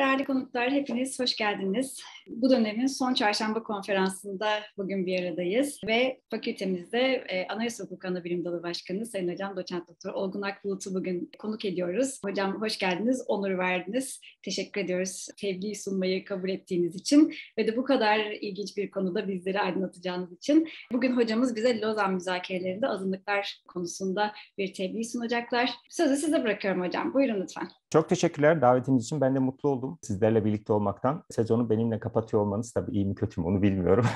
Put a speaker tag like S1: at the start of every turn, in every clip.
S1: Değerli konuklar, hepiniz hoş geldiniz. Bu dönemin son çarşamba konferansında bugün bir aradayız ve fakültemizde e, Anayasa Hukuku Anabilim Dalı Başkanı Sayın Hocam Doçent Doktor Olgun Akbulut'u bugün konuk ediyoruz. Hocam hoş geldiniz, onur verdiniz. Teşekkür ediyoruz tebliğ sunmayı kabul ettiğiniz için ve de bu kadar ilginç bir konuda bizleri aydınlatacağınız için. Bugün hocamız bize Lozan müzakerelerinde azınlıklar konusunda bir tebliğ sunacaklar. Sözü size bırakıyorum hocam. Buyurun lütfen.
S2: Çok teşekkürler davetiniz için. Ben de mutlu oldum sizlerle birlikte olmaktan. Sezonu benimle kapatıyor olmanız tabii iyi mi kötü mü onu bilmiyorum.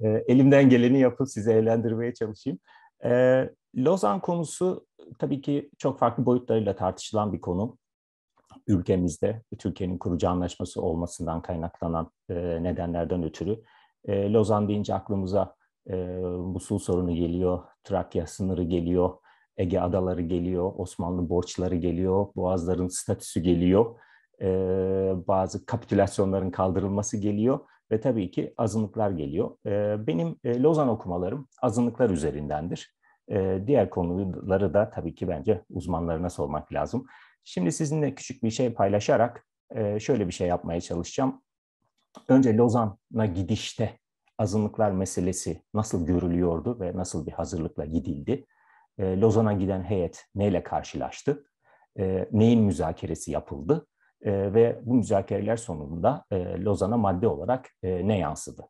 S2: E, elimden geleni yapıp sizi eğlendirmeye çalışayım. Ee, Lozan konusu tabii ki çok farklı boyutlarıyla tartışılan bir konu. Ülkemizde Türkiye'nin kurucu anlaşması olmasından kaynaklanan e, nedenlerden ötürü. E, Lozan deyince aklımıza e, Musul sorunu geliyor, Trakya sınırı geliyor, Ege adaları geliyor, Osmanlı borçları geliyor, boğazların statüsü geliyor, e, bazı kapitülasyonların kaldırılması geliyor ve tabii ki azınlıklar geliyor. E, benim e, Lozan okumalarım azınlıklar üzerindendir. E, diğer konuları da tabii ki bence uzmanlarına sormak lazım. Şimdi sizinle küçük bir şey paylaşarak e, şöyle bir şey yapmaya çalışacağım. Önce Lozan'a gidişte azınlıklar meselesi nasıl görülüyordu ve nasıl bir hazırlıkla gidildi? e, Lozan'a giden heyet neyle karşılaştı, e, neyin müzakeresi yapıldı e, ve bu müzakereler sonunda e, Lozan'a madde olarak e, ne yansıdı?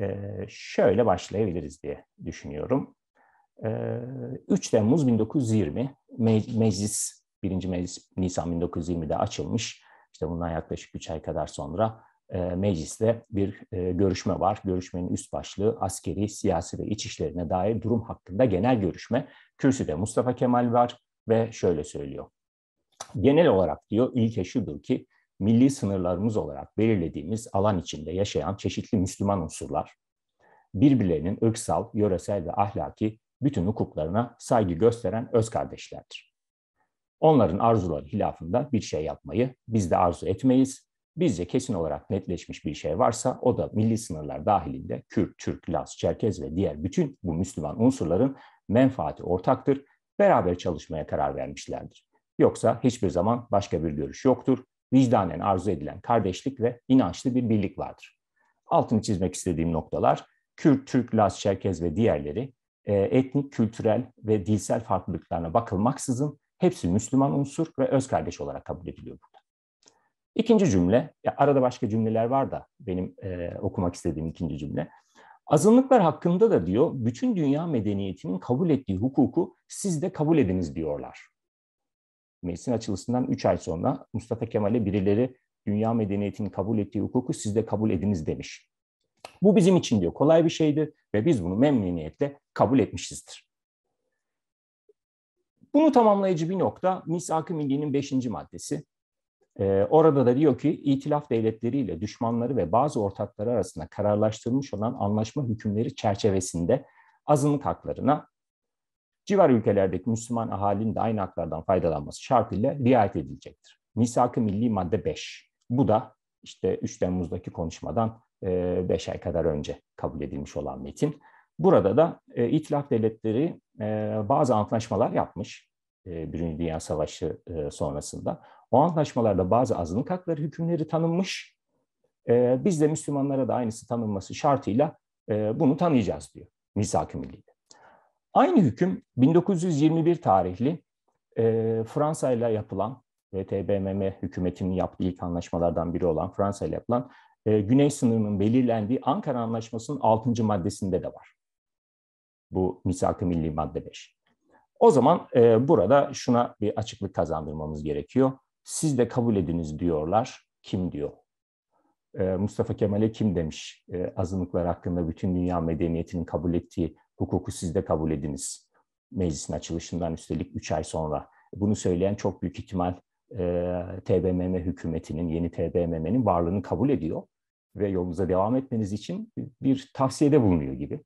S2: E, şöyle başlayabiliriz diye düşünüyorum. E, 3 Temmuz 1920 me meclis, birinci meclis Nisan 1920'de açılmış. İşte bundan yaklaşık 3 ay kadar sonra e, mecliste bir e, görüşme var. Görüşmenin üst başlığı askeri, siyasi ve iç işlerine dair durum hakkında genel görüşme. Kürsüde Mustafa Kemal var ve şöyle söylüyor. Genel olarak diyor ilke şudur ki milli sınırlarımız olarak belirlediğimiz alan içinde yaşayan çeşitli Müslüman unsurlar birbirlerinin ırksal, yöresel ve ahlaki bütün hukuklarına saygı gösteren öz kardeşlerdir. Onların arzuları hilafında bir şey yapmayı biz de arzu etmeyiz Bizce kesin olarak netleşmiş bir şey varsa o da milli sınırlar dahilinde Kürt, Türk, Laz, Çerkez ve diğer bütün bu Müslüman unsurların menfaati ortaktır. Beraber çalışmaya karar vermişlerdir. Yoksa hiçbir zaman başka bir görüş yoktur. Vicdanen arzu edilen kardeşlik ve inançlı bir birlik vardır. Altını çizmek istediğim noktalar Kürt, Türk, Laz, Çerkez ve diğerleri e, etnik, kültürel ve dilsel farklılıklarına bakılmaksızın hepsi Müslüman unsur ve öz kardeş olarak kabul ediliyor burada. İkinci cümle, ya arada başka cümleler var da benim e, okumak istediğim ikinci cümle. Azınlıklar hakkında da diyor, bütün dünya medeniyetinin kabul ettiği hukuku siz de kabul ediniz diyorlar. Meclisin açılışından üç ay sonra Mustafa Kemal'e birileri dünya medeniyetinin kabul ettiği hukuku siz de kabul ediniz demiş. Bu bizim için diyor kolay bir şeydi ve biz bunu memnuniyetle kabul etmişizdir. Bunu tamamlayıcı bir nokta Misak-ı Milli'nin beşinci maddesi. Ee, orada da diyor ki itilaf devletleriyle düşmanları ve bazı ortakları arasında kararlaştırılmış olan anlaşma hükümleri çerçevesinde azınlık haklarına civar ülkelerdeki Müslüman ahalinin de aynı haklardan faydalanması şartıyla riayet edilecektir. Misak-ı Milli madde 5. Bu da işte 3 Temmuz'daki konuşmadan 5 e, ay kadar önce kabul edilmiş olan metin. Burada da e, itilaf devletleri e, bazı antlaşmalar yapmış. Birinci Dünya Savaşı sonrasında. O antlaşmalarda bazı azınlık hakları hükümleri tanınmış. Biz de Müslümanlara da aynısı tanınması şartıyla bunu tanıyacağız diyor Misak-ı Milli'de. Aynı hüküm 1921 tarihli Fransa ile yapılan ve TBMM hükümetinin yaptığı ilk anlaşmalardan biri olan Fransa ile yapılan güney sınırının belirlendiği Ankara Anlaşması'nın 6. maddesinde de var. Bu Misak-ı Milli madde 5. O zaman e, burada şuna bir açıklık kazandırmamız gerekiyor. Siz de kabul ediniz diyorlar. Kim diyor? E, Mustafa Kemal'e kim demiş? E, azınlıklar hakkında bütün dünya medeniyetinin kabul ettiği hukuku siz de kabul ediniz. Meclisin açılışından üstelik 3 ay sonra. Bunu söyleyen çok büyük ihtimal e, TBMM hükümetinin, yeni TBMM'nin varlığını kabul ediyor ve yolunuza devam etmeniz için bir tavsiyede bulunuyor gibi.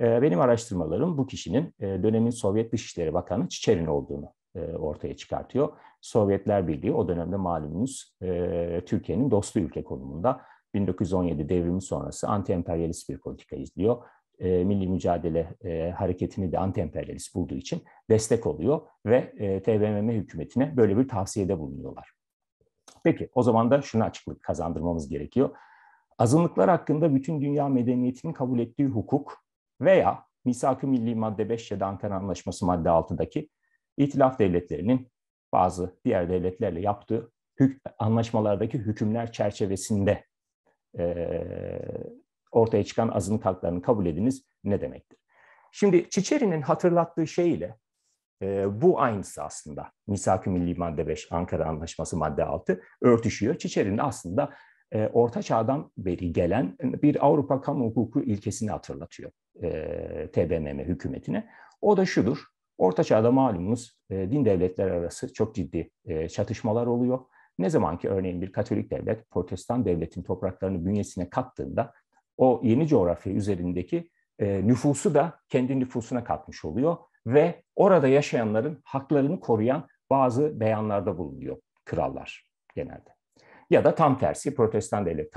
S2: Ee, benim araştırmalarım bu kişinin e, dönemin Sovyet Dışişleri Bakanı Çiçerin olduğunu e, ortaya çıkartıyor. Sovyetler Birliği o dönemde malumunuz e, Türkiye'nin dostu ülke konumunda. 1917 devrimi sonrası anti-emperyalist bir politika izliyor. Milli mücadele hareketini de anti-emperyalist bulduğu için destek oluyor ve TBMM hükümetine böyle bir tavsiyede bulunuyorlar. Peki o zaman da şuna açıklık kazandırmamız gerekiyor. Azınlıklar hakkında bütün dünya medeniyetinin kabul ettiği hukuk veya Misak-ı Milli madde 5 ya da Ankara Anlaşması madde 6'daki itilaf devletlerinin bazı diğer devletlerle yaptığı hük anlaşmalardaki hükümler çerçevesinde e, ortaya çıkan azınlık haklarını kabul ediniz ne demektir? Şimdi Çiçeri'nin hatırlattığı şey ile e, bu aynısı aslında. Misak-ı Milli madde 5, Ankara Anlaşması madde 6 örtüşüyor. Çiçeri'nin aslında e, Orta Çağ'dan beri gelen bir Avrupa kamu hukuku ilkesini hatırlatıyor e, TBMM hükümetine. O da şudur, Orta Çağ'da malumunuz e, din devletler arası çok ciddi e, çatışmalar oluyor. Ne zaman ki örneğin bir Katolik devlet, Protestan devletin topraklarını bünyesine kattığında o yeni coğrafya üzerindeki e, nüfusu da kendi nüfusuna katmış oluyor ve orada yaşayanların haklarını koruyan bazı beyanlarda bulunuyor krallar genelde. Ya da tam tersi Protestan devlet,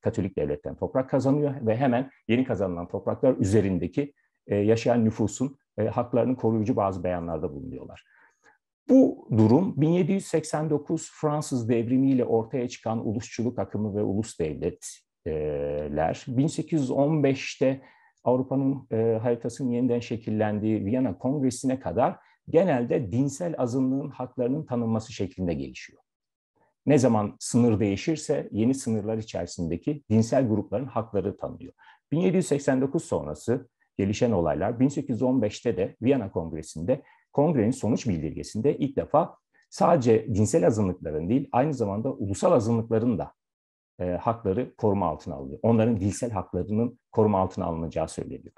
S2: Katolik devletten toprak kazanıyor ve hemen yeni kazanılan topraklar üzerindeki e, yaşayan nüfusun e, haklarını koruyucu bazı beyanlarda bulunuyorlar. Bu durum 1789 Fransız devrimiyle ortaya çıkan ulusçuluk akımı ve ulus devletler, 1815'te Avrupa'nın e, haritasının yeniden şekillendiği Viyana Kongresi'ne kadar genelde dinsel azınlığın haklarının tanınması şeklinde gelişiyor. Ne zaman sınır değişirse yeni sınırlar içerisindeki dinsel grupların hakları tanınıyor. 1789 sonrası gelişen olaylar 1815'te de Viyana Kongresi'nde kongrenin sonuç bildirgesinde ilk defa sadece dinsel azınlıkların değil aynı zamanda ulusal azınlıkların da e, hakları koruma altına alınıyor. Onların dilsel haklarının koruma altına alınacağı söyleniyor.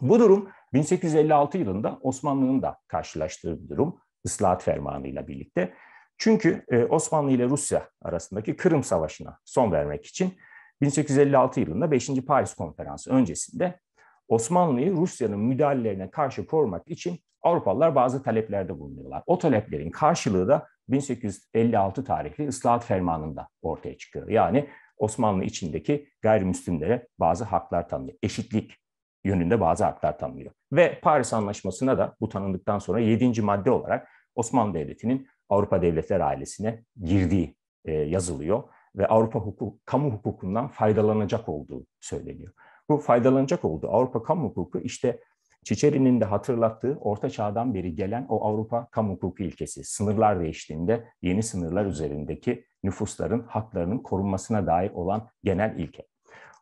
S2: Bu durum 1856 yılında Osmanlı'nın da karşılaştığı bir durum ıslahat fermanıyla birlikte. Çünkü e, Osmanlı ile Rusya arasındaki Kırım Savaşı'na son vermek için 1856 yılında 5. Paris Konferansı öncesinde Osmanlı'yı Rusya'nın müdahalelerine karşı korumak için Avrupalılar bazı taleplerde bulunuyorlar. O taleplerin karşılığı da 1856 tarihli ıslahat fermanında ortaya çıkıyor. Yani Osmanlı içindeki gayrimüslimlere bazı haklar tanıyor. Eşitlik yönünde bazı haklar tanıyor. Ve Paris Anlaşması'na da bu tanındıktan sonra 7. madde olarak Osmanlı Devleti'nin Avrupa Devletler ailesine girdiği e, yazılıyor ve Avrupa hukuk, kamu hukukundan faydalanacak olduğu söyleniyor. Bu faydalanacak olduğu Avrupa kamu hukuku işte Çiçeri'nin de hatırlattığı Orta Çağ'dan beri gelen o Avrupa kamu hukuku ilkesi. Sınırlar değiştiğinde yeni sınırlar üzerindeki nüfusların haklarının korunmasına dair olan genel ilke.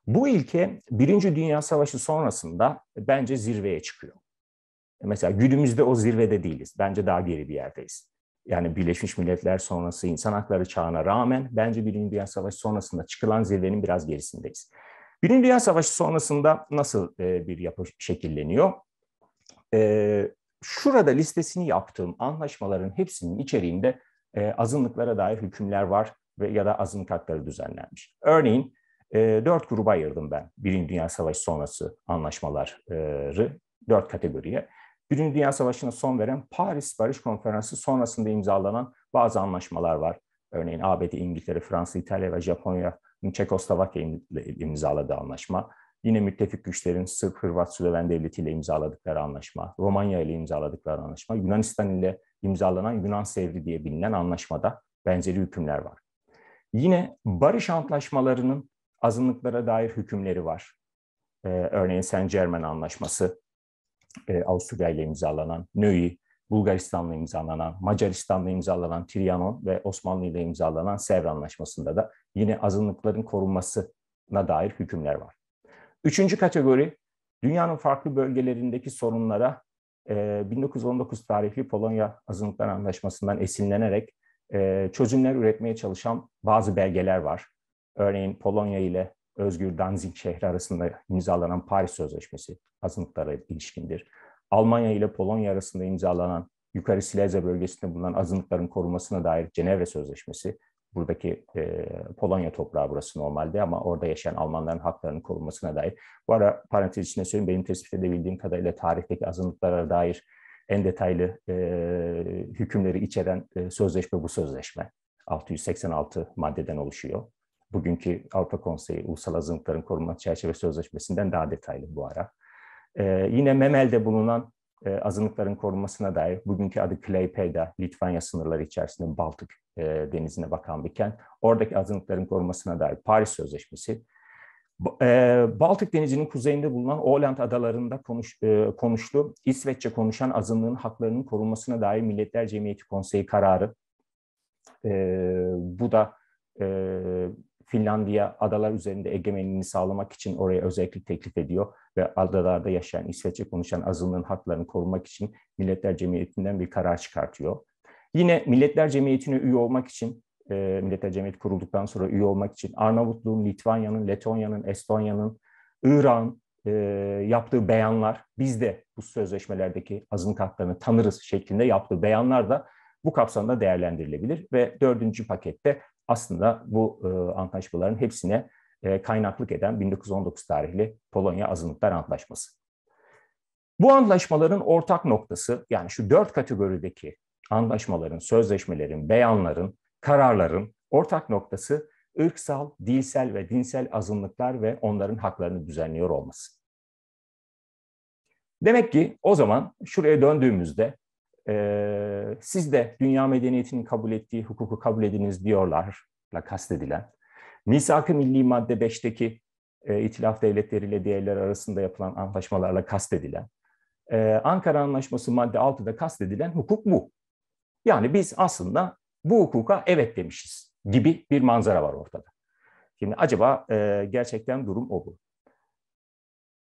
S2: Bu ilke Birinci Dünya Savaşı sonrasında bence zirveye çıkıyor. Mesela günümüzde o zirvede değiliz. Bence daha geri bir yerdeyiz. Yani Birleşmiş Milletler sonrası insan hakları çağına rağmen bence Birinci Dünya Savaşı sonrasında çıkılan zirvenin biraz gerisindeyiz. Birinci Dünya Savaşı sonrasında nasıl e, bir yapı şekilleniyor? E, şurada listesini yaptığım anlaşmaların hepsinin içeriğinde e, azınlıklara dair hükümler var ve ya da azınlık hakları düzenlenmiş. Örneğin dört gruba ayırdım ben Birinci Dünya Savaşı sonrası anlaşmaları dört kategoriye. Birinci Dünya Savaşı'na son veren Paris Barış Konferansı sonrasında imzalanan bazı anlaşmalar var. Örneğin ABD, İngiltere, Fransa, İtalya ve Japonya Çekoslovakya imzaladığı anlaşma, yine müttefik güçlerin Sırp, Hırvat, Sloven Devleti ile imzaladıkları anlaşma, Romanya ile imzaladıkları anlaşma, Yunanistan ile imzalanan Yunan Sevri diye bilinen anlaşmada benzeri hükümler var. Yine barış antlaşmalarının azınlıklara dair hükümleri var. Ee, örneğin Saint Germain Anlaşması, e, Avusturya ile imzalanan, Nöi, Bulgaristan'la imzalanan, Macaristan'la imzalanan Trianon ve Osmanlı ile imzalanan Sevr Anlaşması'nda da yine azınlıkların korunmasına dair hükümler var. Üçüncü kategori, dünyanın farklı bölgelerindeki sorunlara 1919 tarihli Polonya Azınlıklar Anlaşması'ndan esinlenerek çözümler üretmeye çalışan bazı belgeler var. Örneğin Polonya ile Özgür Danzig şehri arasında imzalanan Paris Sözleşmesi azınlıklara ilişkindir. Almanya ile Polonya arasında imzalanan Yukarı Silezya bölgesinde bulunan azınlıkların korunmasına dair Cenevre Sözleşmesi, buradaki e, Polonya toprağı burası normalde ama orada yaşayan Almanların haklarının korunmasına dair. Bu ara parantez içinde söyleyeyim, benim tespit edebildiğim kadarıyla tarihteki azınlıklara dair en detaylı e, hükümleri içeren e, sözleşme bu sözleşme. 686 maddeden oluşuyor. Bugünkü Avrupa Konseyi Ulusal Azınlıkların Korunma Çerçeve Sözleşmesi'nden daha detaylı bu ara. Ee, yine Memel'de bulunan e, azınlıkların korunmasına dair bugünkü adı Klaipeda, Litvanya sınırları içerisinde Baltık e, denizine bakan bir kent. Oradaki azınlıkların korunmasına dair Paris Sözleşmesi. E, Baltık Denizi'nin kuzeyinde bulunan Åland adalarında konuş, e, konuştu. İsveççe konuşan azınlığın haklarının korunmasına dair Milletler Cemiyeti Konseyi kararı. E, bu da e, Finlandiya adalar üzerinde egemenliğini sağlamak için oraya özellikle teklif ediyor ve adalarda yaşayan, İsveççe konuşan azınlığın haklarını korumak için Milletler Cemiyeti'nden bir karar çıkartıyor. Yine Milletler Cemiyeti'ne üye olmak için, e, Milletler Cemiyeti kurulduktan sonra üye olmak için Arnavutluğun, Litvanya'nın, Letonya'nın, Estonya'nın, İran e, yaptığı beyanlar, biz de bu sözleşmelerdeki azınlık haklarını tanırız şeklinde yaptığı beyanlar da bu kapsamda değerlendirilebilir ve dördüncü pakette aslında bu e, antlaşmaların hepsine e, kaynaklık eden 1919 tarihli Polonya Azınlıklar Antlaşması. Bu antlaşmaların ortak noktası yani şu dört kategorideki antlaşmaların, sözleşmelerin, beyanların, kararların ortak noktası ırksal, dilsel ve dinsel azınlıklar ve onların haklarını düzenliyor olması. Demek ki o zaman şuraya döndüğümüzde e, siz de dünya medeniyetinin kabul ettiği hukuku kabul ediniz diyorlarla kastedilen Misak-ı Milli madde 5'teki e, itilaf devletleriyle diğerleri arasında yapılan antlaşmalarla kastedilen e, Ankara Anlaşması madde 6'da kastedilen hukuk bu. Yani biz aslında bu hukuka evet demişiz gibi bir manzara var ortada. Şimdi acaba e, gerçekten durum o bu.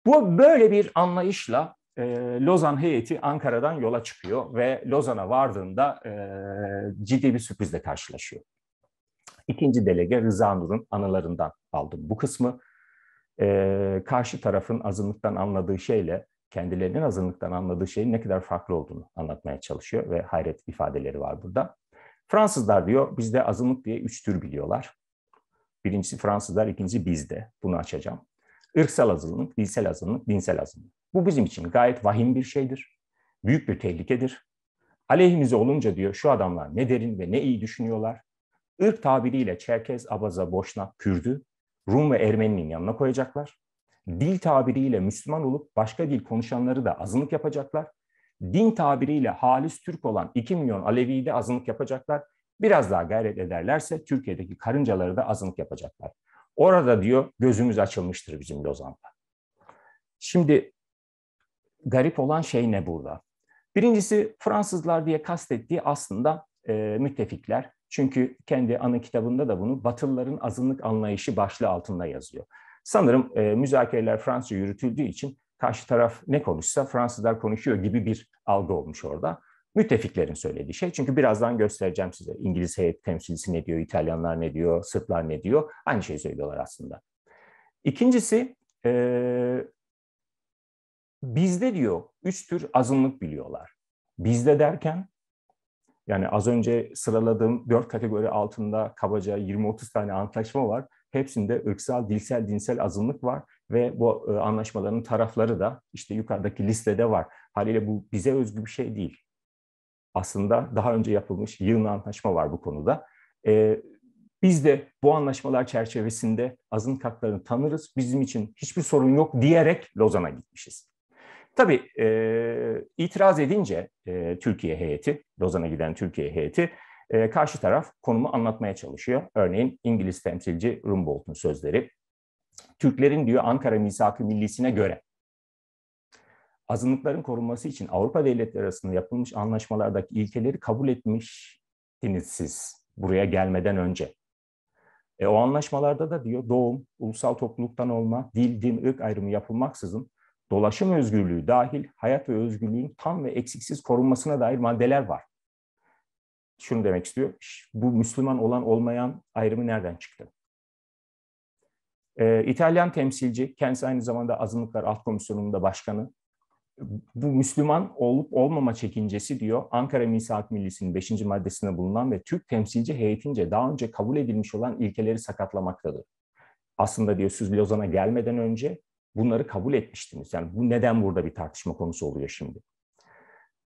S2: Bu böyle bir anlayışla e, Lozan heyeti Ankara'dan yola çıkıyor ve Lozan'a vardığında e, ciddi bir sürprizle karşılaşıyor. İkinci delege Rıza Nur'un anılarından aldım bu kısmı. E, karşı tarafın azınlıktan anladığı şeyle kendilerinin azınlıktan anladığı şeyin ne kadar farklı olduğunu anlatmaya çalışıyor ve hayret ifadeleri var burada. Fransızlar diyor bizde azınlık diye üç tür biliyorlar. Birincisi Fransızlar, ikincisi bizde. Bunu açacağım. Irksal azınlık, dilsel azınlık, dinsel azınlık. Bu bizim için gayet vahim bir şeydir. Büyük bir tehlikedir. Aleyhimize olunca diyor şu adamlar ne derin ve ne iyi düşünüyorlar. Irk tabiriyle Çerkez, Abaza, Boşnak, Kürdü, Rum ve Ermeninin yanına koyacaklar. Dil tabiriyle Müslüman olup başka dil konuşanları da azınlık yapacaklar. Din tabiriyle halis Türk olan 2 milyon Alevi'yi de azınlık yapacaklar. Biraz daha gayret ederlerse Türkiye'deki karıncaları da azınlık yapacaklar. Orada diyor gözümüz açılmıştır bizim Lozan'da. Şimdi garip olan şey ne burada? Birincisi Fransızlar diye kastettiği aslında e, müttefikler. Çünkü kendi ana kitabında da bunu Batılıların azınlık anlayışı başlığı altında yazıyor. Sanırım e, müzakereler Fransızca yürütüldüğü için karşı taraf ne konuşsa Fransızlar konuşuyor gibi bir algı olmuş orada. Müttefiklerin söylediği şey. Çünkü birazdan göstereceğim size İngiliz heyet temsilcisi ne diyor, İtalyanlar ne diyor, Sırplar ne diyor. Aynı şeyi söylüyorlar aslında. İkincisi e, bizde diyor üç tür azınlık biliyorlar. Bizde derken yani az önce sıraladığım dört kategori altında kabaca 20-30 tane antlaşma var. Hepsinde ırksal, dilsel, dinsel azınlık var ve bu e, anlaşmaların tarafları da işte yukarıdaki listede var. Haliyle bu bize özgü bir şey değil. Aslında daha önce yapılmış yığın anlaşma var bu konuda. E, biz de bu anlaşmalar çerçevesinde azınlık haklarını tanırız, bizim için hiçbir sorun yok diyerek Lozan'a gitmişiz. Tabii e, itiraz edince e, Türkiye heyeti, Lozan'a giden Türkiye heyeti e, karşı taraf konumu anlatmaya çalışıyor. Örneğin İngiliz temsilci Rumboldt'un sözleri. Türklerin diyor Ankara Misak-ı Millisi'ne göre azınlıkların korunması için Avrupa devletleri arasında yapılmış anlaşmalardaki ilkeleri kabul etmiştiniz siz buraya gelmeden önce. E, o anlaşmalarda da diyor doğum, ulusal topluluktan olma, dil, din, ırk ayrımı yapılmaksızın dolaşım özgürlüğü dahil hayat ve özgürlüğün tam ve eksiksiz korunmasına dair maddeler var. Şunu demek istiyor, bu Müslüman olan olmayan ayrımı nereden çıktı? Ee, İtalyan temsilci, kendisi aynı zamanda Azınlıklar Alt Komisyonu'nun da başkanı. Bu Müslüman olup olmama çekincesi diyor Ankara Misak Millisi'nin 5. maddesinde bulunan ve Türk temsilci heyetince daha önce kabul edilmiş olan ilkeleri sakatlamaktadır. Aslında diyor siz Lozan'a gelmeden önce bunları kabul etmiştiniz. Yani bu neden burada bir tartışma konusu oluyor şimdi?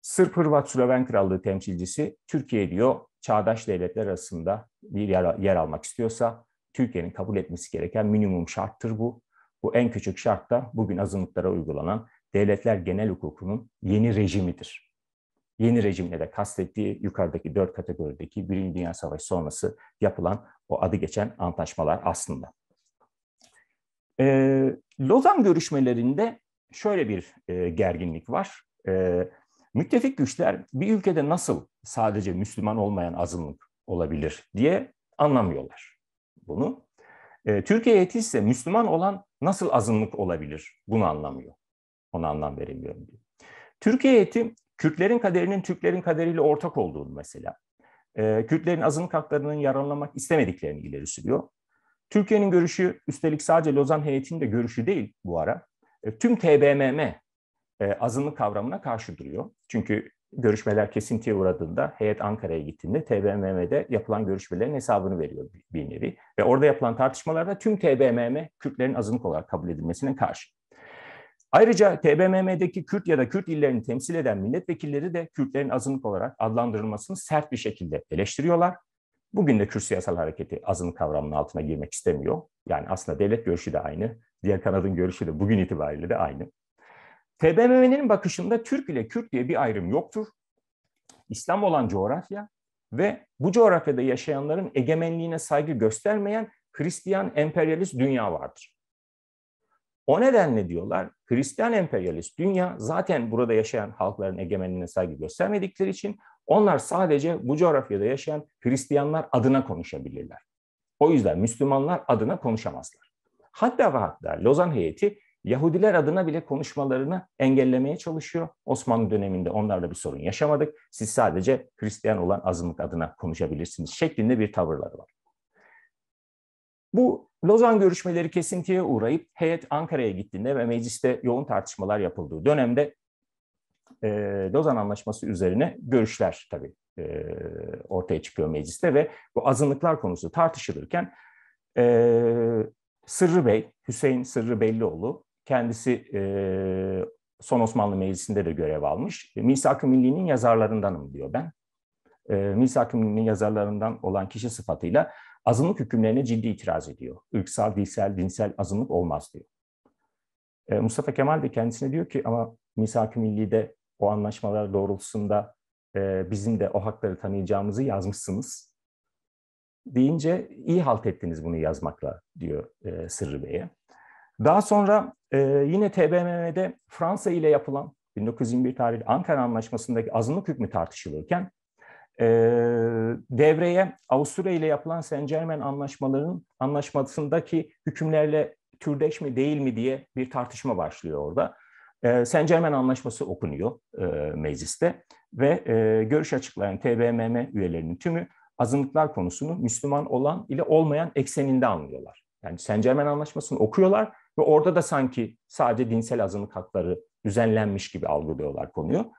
S2: Sırp Hırvat Sloven Krallığı temsilcisi Türkiye diyor çağdaş devletler arasında bir yer, yer almak istiyorsa Türkiye'nin kabul etmesi gereken minimum şarttır bu. Bu en küçük şart da bugün azınlıklara uygulanan devletler genel hukukunun yeni rejimidir. Yeni rejimle de kastettiği yukarıdaki dört kategorideki Birinci Dünya Savaşı sonrası yapılan o adı geçen antlaşmalar aslında. E, Lozan görüşmelerinde şöyle bir e, gerginlik var. E, müttefik güçler bir ülkede nasıl sadece Müslüman olmayan azınlık olabilir diye anlamıyorlar bunu. E, Türkiye heyeti ise Müslüman olan nasıl azınlık olabilir bunu anlamıyor. Ona anlam veremiyorum diyor. Türkiye heyeti Kürtlerin kaderinin Türklerin kaderiyle ortak olduğunu mesela, e, Kürtlerin azınlık haklarının yararlanmak istemediklerini ileri sürüyor. Türkiye'nin görüşü üstelik sadece Lozan heyetinin de görüşü değil bu ara. E, tüm TBMM e, azınlık kavramına karşı duruyor. Çünkü görüşmeler kesintiye uğradığında heyet Ankara'ya gittiğinde TBMM'de yapılan görüşmelerin hesabını veriyor bir nevi. Ve orada yapılan tartışmalarda tüm TBMM Kürtlerin azınlık olarak kabul edilmesine karşı. Ayrıca TBMM'deki Kürt ya da Kürt illerini temsil eden milletvekilleri de Kürtlerin azınlık olarak adlandırılmasını sert bir şekilde eleştiriyorlar. Bugün de Kürt Siyasal Hareketi azınlık kavramının altına girmek istemiyor. Yani aslında devlet görüşü de aynı, diğer kanadın görüşü de bugün itibariyle de aynı. TBMM'nin bakışında Türk ile Kürt diye bir ayrım yoktur. İslam olan coğrafya ve bu coğrafyada yaşayanların egemenliğine saygı göstermeyen Hristiyan emperyalist dünya vardır. O nedenle diyorlar Hristiyan emperyalist dünya zaten burada yaşayan halkların egemenliğine saygı göstermedikleri için onlar sadece bu coğrafyada yaşayan Hristiyanlar adına konuşabilirler. O yüzden Müslümanlar adına konuşamazlar. Hatta ve hatta Lozan heyeti Yahudiler adına bile konuşmalarını engellemeye çalışıyor. Osmanlı döneminde onlarla bir sorun yaşamadık. Siz sadece Hristiyan olan azınlık adına konuşabilirsiniz şeklinde bir tavırları var. Bu Lozan görüşmeleri kesintiye uğrayıp heyet Ankara'ya gittiğinde ve mecliste yoğun tartışmalar yapıldığı dönemde e, Lozan Anlaşması üzerine görüşler tabii e, ortaya çıkıyor mecliste ve bu azınlıklar konusu tartışılırken e, Sırrı Bey, Hüseyin Sırrı Bellioğlu kendisi e, Son Osmanlı Meclisi'nde de görev almış. Misak-ı Milli'nin yazarlarındanım diyor ben. E, Misak-ı Milli'nin yazarlarından olan kişi sıfatıyla azınlık hükümlerine ciddi itiraz ediyor. Irksal, dilsel, dinsel azınlık olmaz diyor. E, Mustafa Kemal de kendisine diyor ki ama Misak-ı Milli'de o anlaşmalar doğrultusunda e, bizim de o hakları tanıyacağımızı yazmışsınız. Deyince iyi halt ettiniz bunu yazmakla diyor e, Sırrı Bey'e. Daha sonra e, yine TBMM'de Fransa ile yapılan 1921 tarihli Ankara Anlaşması'ndaki azınlık hükmü tartışılırken e, devreye Avusturya ile yapılan Saint Germain anlaşmalarının anlaşmasındaki hükümlerle türdeş mi değil mi diye bir tartışma başlıyor orada. E, Saint Germain anlaşması okunuyor e, mecliste ve e, görüş açıklayan TBMM üyelerinin tümü azınlıklar konusunu Müslüman olan ile olmayan ekseninde anlıyorlar. Yani Saint Germain anlaşmasını okuyorlar ve orada da sanki sadece dinsel azınlık hakları düzenlenmiş gibi algılıyorlar konuyu.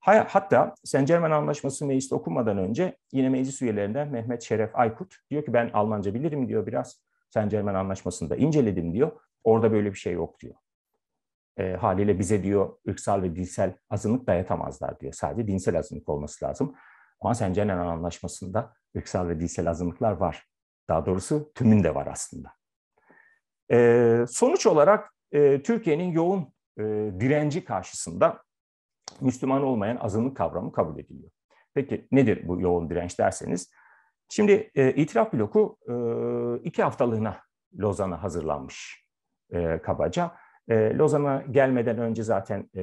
S2: Hatta Saint Germain Anlaşması mecliste okunmadan önce yine meclis üyelerinden Mehmet Şeref Aykut diyor ki ben Almanca bilirim diyor biraz. Saint Germain Anlaşması'nda inceledim diyor. Orada böyle bir şey yok diyor. E, haliyle bize diyor ırksal ve dilsel azınlık dayatamazlar diyor. Sadece dinsel azınlık olması lazım. Ama Saint Germain Anlaşması'nda ırksal ve dilsel azınlıklar var. Daha doğrusu tümünde var aslında. E, sonuç olarak e, Türkiye'nin yoğun e, direnci karşısında Müslüman olmayan azınlık kavramı kabul ediliyor. Peki nedir bu yoğun direnç derseniz? Şimdi e, itiraf bloku e, iki haftalığına Lozan'a hazırlanmış e, kabaca. E, Lozan'a gelmeden önce zaten e,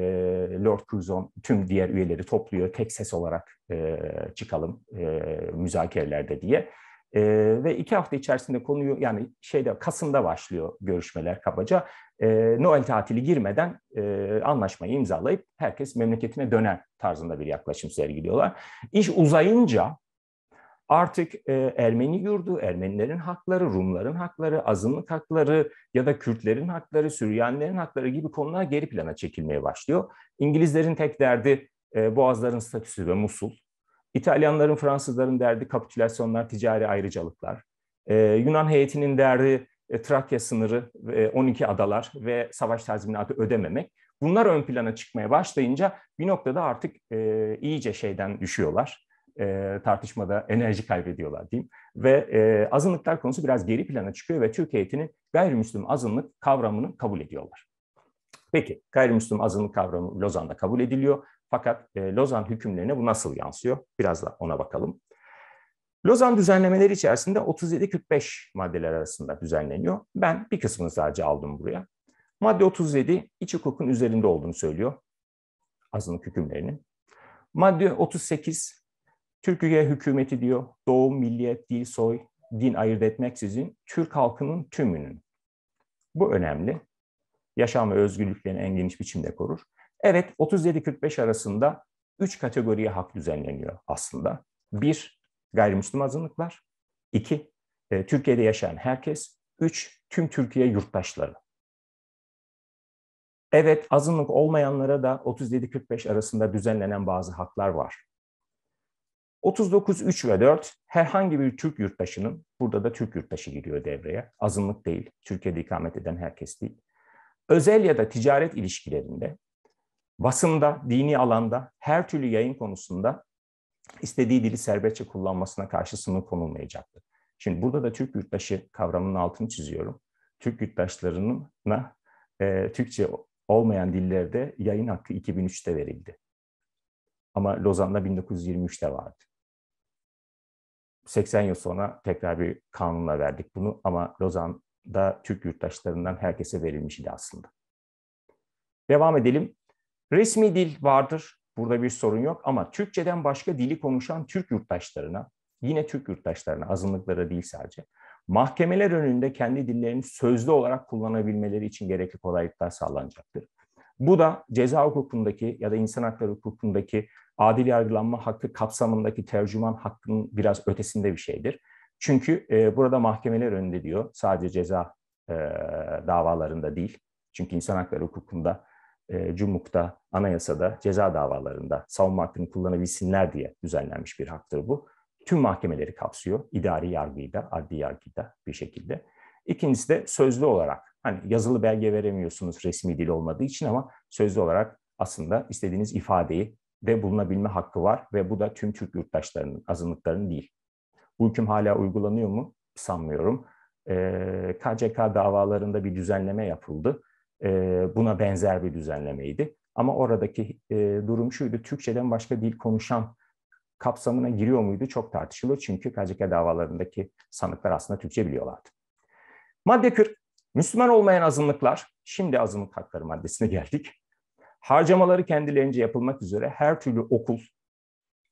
S2: Lord Curzon tüm diğer üyeleri topluyor tek ses olarak e, çıkalım e, müzakerelerde diye. E, ve iki hafta içerisinde konuyu yani şeyde Kasım'da başlıyor görüşmeler kabaca. E, Noel tatili girmeden e, anlaşmayı imzalayıp herkes memleketine döner tarzında bir yaklaşım sergiliyorlar. İş uzayınca artık e, Ermeni yurdu, Ermenilerin hakları, Rumların hakları, azınlık hakları ya da Kürtlerin hakları, Süryanilerin hakları gibi konular geri plana çekilmeye başlıyor. İngilizlerin tek derdi e, Boğazların statüsü ve Musul. İtalyanların, Fransızların derdi kapitülasyonlar, ticari ayrıcalıklar. Ee, Yunan heyetinin derdi e, Trakya sınırı, e, 12 adalar ve savaş tazminatı ödememek. Bunlar ön plana çıkmaya başlayınca bir noktada artık e, iyice şeyden düşüyorlar. E, tartışmada enerji kaybediyorlar diyeyim. Ve e, azınlıklar konusu biraz geri plana çıkıyor ve Türk gayrimüslim azınlık kavramını kabul ediyorlar. Peki gayrimüslim azınlık kavramı Lozan'da kabul ediliyor. Fakat e, Lozan hükümlerine bu nasıl yansıyor? Biraz da ona bakalım. Lozan düzenlemeleri içerisinde 37-45 maddeler arasında düzenleniyor. Ben bir kısmını sadece aldım buraya. Madde 37 iç hukukun üzerinde olduğunu söylüyor. Azınlık hükümlerinin. Madde 38 Türkiye hükümeti diyor doğum, milliyet, dil, soy, din ayırt etmeksizin Türk halkının tümünün. Bu önemli. Yaşam ve özgürlüklerini en geniş biçimde korur. Evet 37-45 arasında üç kategoriye hak düzenleniyor aslında. Bir, gayrimüslim azınlıklar. İki, e, Türkiye'de yaşayan herkes. Üç, tüm Türkiye yurttaşları. Evet, azınlık olmayanlara da 37-45 arasında düzenlenen bazı haklar var. 39, 3 ve 4 herhangi bir Türk yurttaşının, burada da Türk yurttaşı giriyor devreye, azınlık değil, Türkiye'de ikamet eden herkes değil. Özel ya da ticaret ilişkilerinde, basında, dini alanda, her türlü yayın konusunda istediği dili serbestçe kullanmasına karşı sınır konulmayacaktır. Şimdi burada da Türk yurttaşı kavramının altını çiziyorum. Türk yurttaşlarına e, Türkçe olmayan dillerde yayın hakkı 2003'te verildi. Ama Lozan'da 1923'te vardı. 80 yıl sonra tekrar bir kanunla verdik bunu ama Lozan'da Türk yurttaşlarından herkese verilmiş idi aslında. Devam edelim. Resmi dil vardır. Burada bir sorun yok ama Türkçeden başka dili konuşan Türk yurttaşlarına, yine Türk yurttaşlarına, azınlıklara değil sadece, mahkemeler önünde kendi dillerini sözlü olarak kullanabilmeleri için gerekli kolaylıklar sağlanacaktır. Bu da ceza hukukundaki ya da insan hakları hukukundaki adil yargılanma hakkı kapsamındaki tercüman hakkının biraz ötesinde bir şeydir. Çünkü e, burada mahkemeler önünde diyor, sadece ceza e, davalarında değil. Çünkü insan hakları hukukunda, e, cumhukta, anayasada, ceza davalarında savunma hakkını kullanabilsinler diye düzenlenmiş bir haktır bu. Tüm mahkemeleri kapsıyor, idari yargıyı da, adli yargıyı da bir şekilde. İkincisi de sözlü olarak, hani yazılı belge veremiyorsunuz resmi dil olmadığı için ama sözlü olarak aslında istediğiniz ifadeyi de bulunabilme hakkı var ve bu da tüm Türk yurttaşlarının, azınlıkların değil. Bu hüküm hala uygulanıyor mu? Sanmıyorum. Ee, KCK davalarında bir düzenleme yapıldı. Buna benzer bir düzenlemeydi. Ama oradaki e, durum şuydu, Türkçeden başka dil konuşan kapsamına giriyor muydu çok tartışılıyor. Çünkü KCK davalarındaki sanıklar aslında Türkçe biliyorlardı. Madde 40, Müslüman olmayan azınlıklar, şimdi azınlık hakları maddesine geldik. Harcamaları kendilerince yapılmak üzere her türlü okul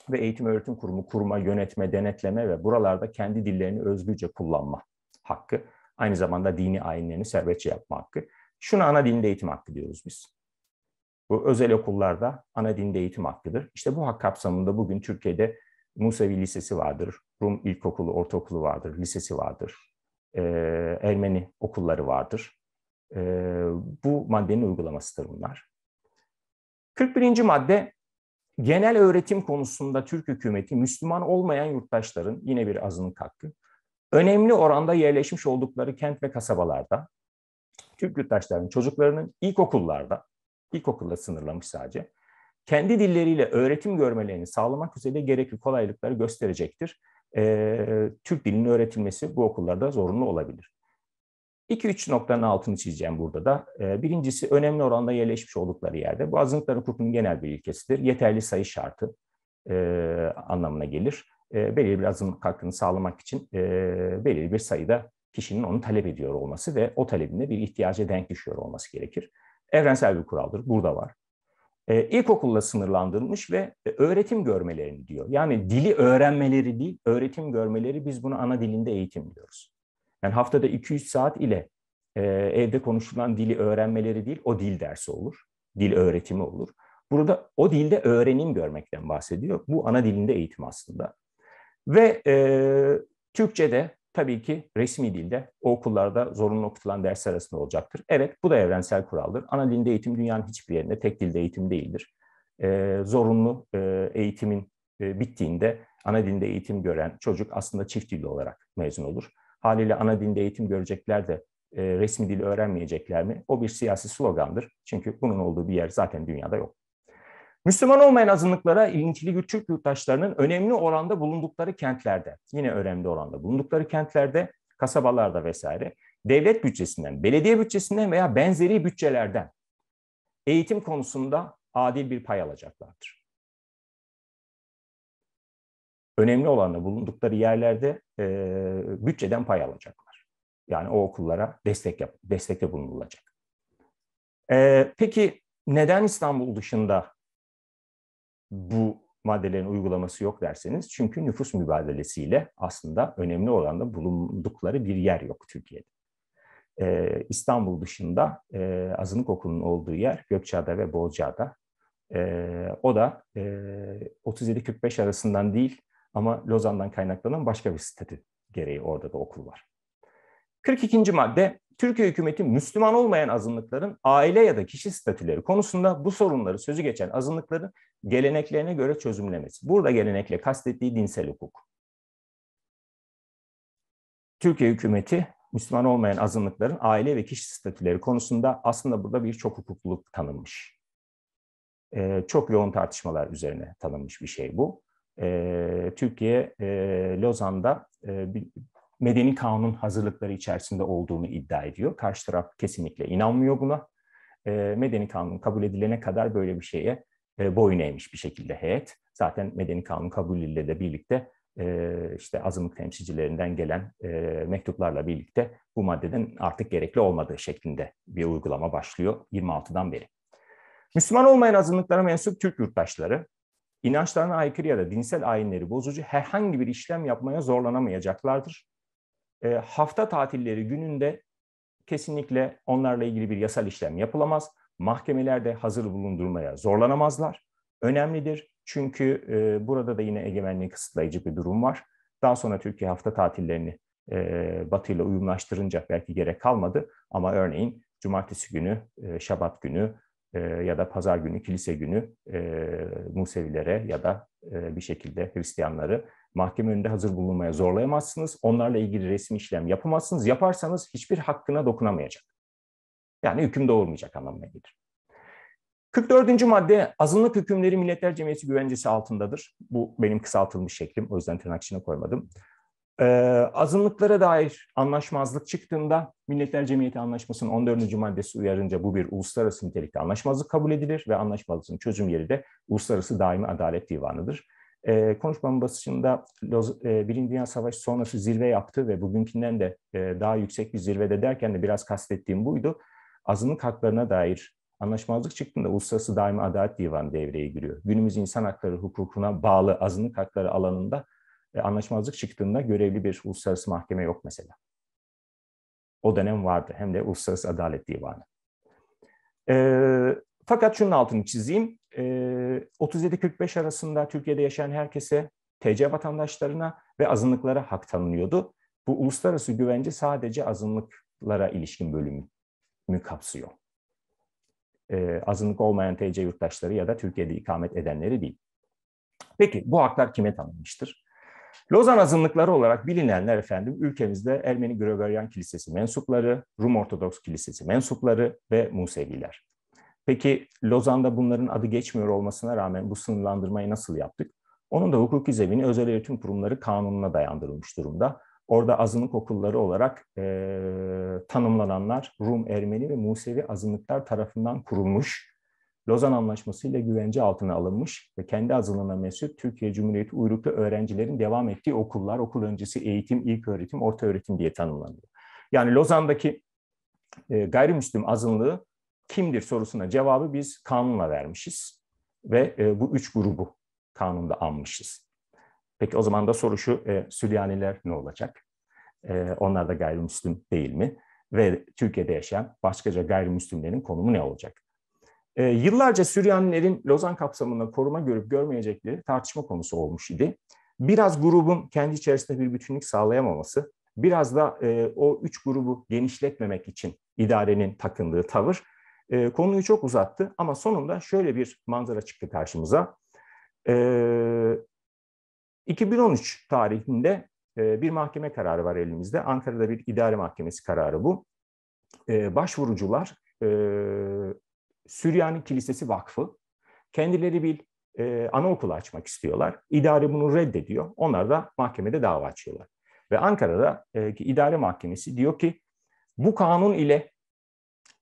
S2: ve eğitim öğretim kurumu kurma, yönetme, denetleme ve buralarda kendi dillerini özgürce kullanma hakkı. Aynı zamanda dini ayinlerini serbestçe yapma hakkı. Şuna ana dilinde eğitim hakkı diyoruz biz. Bu özel okullarda ana dilinde eğitim hakkıdır. İşte bu hak kapsamında bugün Türkiye'de Musevi Lisesi vardır, Rum İlkokulu, Ortaokulu vardır, lisesi vardır, e, Ermeni okulları vardır. E, bu maddenin uygulamasıdır bunlar. 41. madde genel öğretim konusunda Türk hükümeti Müslüman olmayan yurttaşların yine bir azınlık hakkı önemli oranda yerleşmiş oldukları kent ve kasabalarda Türk yurttaşlarının çocuklarının ilkokullarda, ilkokulda sınırlamış sadece, kendi dilleriyle öğretim görmelerini sağlamak üzere gerekli kolaylıkları gösterecektir. Ee, Türk dilinin öğretilmesi bu okullarda zorunlu olabilir. 2-3 noktanın altını çizeceğim burada da. Ee, birincisi önemli oranda yerleşmiş oldukları yerde. Bu azınlıklar hukukunun genel bir ilkesidir. Yeterli sayı şartı e, anlamına gelir. E, belirli bir azınlık hakkını sağlamak için e, belirli bir sayıda kişinin onu talep ediyor olması ve o talebinde bir ihtiyaca denk düşüyor olması gerekir. Evrensel bir kuraldır. Burada var. E, ilkokulla sınırlandırılmış ve öğretim görmelerini diyor. Yani dili öğrenmeleri değil, öğretim görmeleri biz bunu ana dilinde eğitim diyoruz. Yani haftada 200 saat ile e, evde konuşulan dili öğrenmeleri değil, o dil dersi olur. Dil öğretimi olur. Burada o dilde öğrenim görmekten bahsediyor. Bu ana dilinde eğitim aslında. Ve e, Türkçe'de tabii ki resmi dilde o okullarda zorunlu okutulan dersler arasında olacaktır. Evet bu da evrensel kuraldır. Ana dilinde eğitim dünyanın hiçbir yerinde tek dilde eğitim değildir. E, zorunlu e, eğitimin e, bittiğinde ana dilinde eğitim gören çocuk aslında çift dilli olarak mezun olur. Haliyle ana dilde eğitim görecekler de e, resmi dili öğrenmeyecekler mi? O bir siyasi slogandır. Çünkü bunun olduğu bir yer zaten dünyada yok. Müslüman olmayan azınlıklara ilintili Türk yurttaşlarının önemli oranda bulundukları kentlerde, yine önemli oranda bulundukları kentlerde, kasabalarda vesaire, devlet bütçesinden, belediye bütçesinden veya benzeri bütçelerden eğitim konusunda adil bir pay alacaklardır. Önemli olan da bulundukları yerlerde e, bütçeden pay alacaklar. Yani o okullara destek yap, destekte bulunulacak. E, peki neden İstanbul dışında bu maddelerin uygulaması yok derseniz çünkü nüfus mübadelesiyle aslında önemli olan da bulundukları bir yer yok Türkiye'de. Ee, İstanbul dışında e, azınlık okulunun olduğu yer Gökçeada ve Bozcaada. Ee, o da e, 37-45 arasından değil ama Lozan'dan kaynaklanan başka bir statü gereği orada da okul var. 42. madde Türkiye hükümeti Müslüman olmayan azınlıkların aile ya da kişi statüleri konusunda bu sorunları sözü geçen azınlıkların geleneklerine göre çözümlemesi. Burada gelenekle kastettiği dinsel hukuk. Türkiye hükümeti Müslüman olmayan azınlıkların aile ve kişi statüleri konusunda aslında burada bir çok hukukluluk tanınmış. Ee, çok yoğun tartışmalar üzerine tanınmış bir şey bu. Ee, Türkiye, e, Lozan'da e, medeni kanun hazırlıkları içerisinde olduğunu iddia ediyor. Karşı taraf kesinlikle inanmıyor buna. E, medeni kanun kabul edilene kadar böyle bir şeye e, boyun eğmiş bir şekilde heyet. Zaten medeni kanun kabulüyle de birlikte e, işte azınlık temsilcilerinden gelen e, mektuplarla birlikte bu maddeden artık gerekli olmadığı şeklinde bir uygulama başlıyor 26'dan beri. Müslüman olmayan azınlıklara mensup Türk yurttaşları inançlarına aykırı ya da dinsel ayinleri bozucu herhangi bir işlem yapmaya zorlanamayacaklardır. E, hafta tatilleri gününde kesinlikle onlarla ilgili bir yasal işlem yapılamaz. Mahkemelerde hazır bulundurmaya zorlanamazlar. Önemlidir çünkü e, burada da yine egemenliği kısıtlayıcı bir durum var. Daha sonra Türkiye hafta tatillerini e, Batı ile uyumlaştırınca belki gerek kalmadı. Ama örneğin cumartesi günü, e, şabat günü e, ya da pazar günü, kilise günü e, Musevilere ya da e, bir şekilde Hristiyanları mahkeme önünde hazır bulunmaya zorlayamazsınız. Onlarla ilgili resmi işlem yapamazsınız. Yaparsanız hiçbir hakkına dokunamayacak. Yani hüküm doğurmayacak anlamına gelir. 44. madde azınlık hükümleri Milletler Cemiyeti güvencesi altındadır. Bu benim kısaltılmış şeklim. O yüzden tırnak içine koymadım. Ee, azınlıklara dair anlaşmazlık çıktığında Milletler Cemiyeti Anlaşması'nın 14. maddesi uyarınca bu bir uluslararası nitelikte anlaşmazlık kabul edilir ve anlaşmazlığın çözüm yeri de Uluslararası Daimi Adalet Divanı'dır. E, konuşmamın basışında e, Birinci Dünya Savaşı sonrası zirve yaptı ve bugünkünden de e, daha yüksek bir zirvede derken de biraz kastettiğim buydu. Azınlık haklarına dair anlaşmazlık çıktığında Uluslararası Daimi Adalet Divanı devreye giriyor. Günümüz insan hakları hukukuna bağlı azınlık hakları alanında e, anlaşmazlık çıktığında görevli bir uluslararası mahkeme yok mesela. O dönem vardı hem de Uluslararası Adalet Divanı. E, fakat şunun altını çizeyim. 37-45 arasında Türkiye'de yaşayan herkese, TC vatandaşlarına ve azınlıklara hak tanınıyordu. Bu uluslararası güvence sadece azınlıklara ilişkin bölümü kapsıyor. azınlık olmayan TC yurttaşları ya da Türkiye'de ikamet edenleri değil. Peki bu haklar kime tanınmıştır? Lozan azınlıkları olarak bilinenler efendim ülkemizde Ermeni Gregorian Kilisesi mensupları, Rum Ortodoks Kilisesi mensupları ve Museviler. Peki Lozan'da bunların adı geçmiyor olmasına rağmen bu sınırlandırmayı nasıl yaptık? Onun da hukuki zemini özel eğitim kurumları kanununa dayandırılmış durumda. Orada azınlık okulları olarak e, tanımlananlar Rum, Ermeni ve Musevi azınlıklar tarafından kurulmuş. Lozan Anlaşması ile güvence altına alınmış ve kendi azınlığına mensup Türkiye Cumhuriyeti uyruklu öğrencilerin devam ettiği okullar, okul öncesi eğitim, ilk öğretim, orta öğretim diye tanımlanıyor. Yani Lozan'daki e, gayrimüslim azınlığı kimdir sorusuna cevabı biz kanunla vermişiz ve e, bu üç grubu kanunda anmışız. Peki o zaman da soru şu, e, Süryaniler ne olacak? E, onlar da gayrimüslim değil mi? Ve Türkiye'de yaşayan başkaca gayrimüslimlerin konumu ne olacak? E, yıllarca Süryanilerin Lozan kapsamında koruma görüp görmeyecekleri tartışma konusu olmuş idi. Biraz grubun kendi içerisinde bir bütünlük sağlayamaması, biraz da e, o üç grubu genişletmemek için idarenin takındığı tavır e, konuyu çok uzattı ama sonunda şöyle bir manzara çıktı karşımıza. E, 2013 tarihinde e, bir mahkeme kararı var elimizde. Ankara'da bir idare mahkemesi kararı bu. E, başvurucular e, Süryani Kilisesi Vakfı. Kendileri bir anaokulu açmak istiyorlar. İdare bunu reddediyor. Onlar da mahkemede dava açıyorlar. Ve Ankara'da e, idare mahkemesi diyor ki bu kanun ile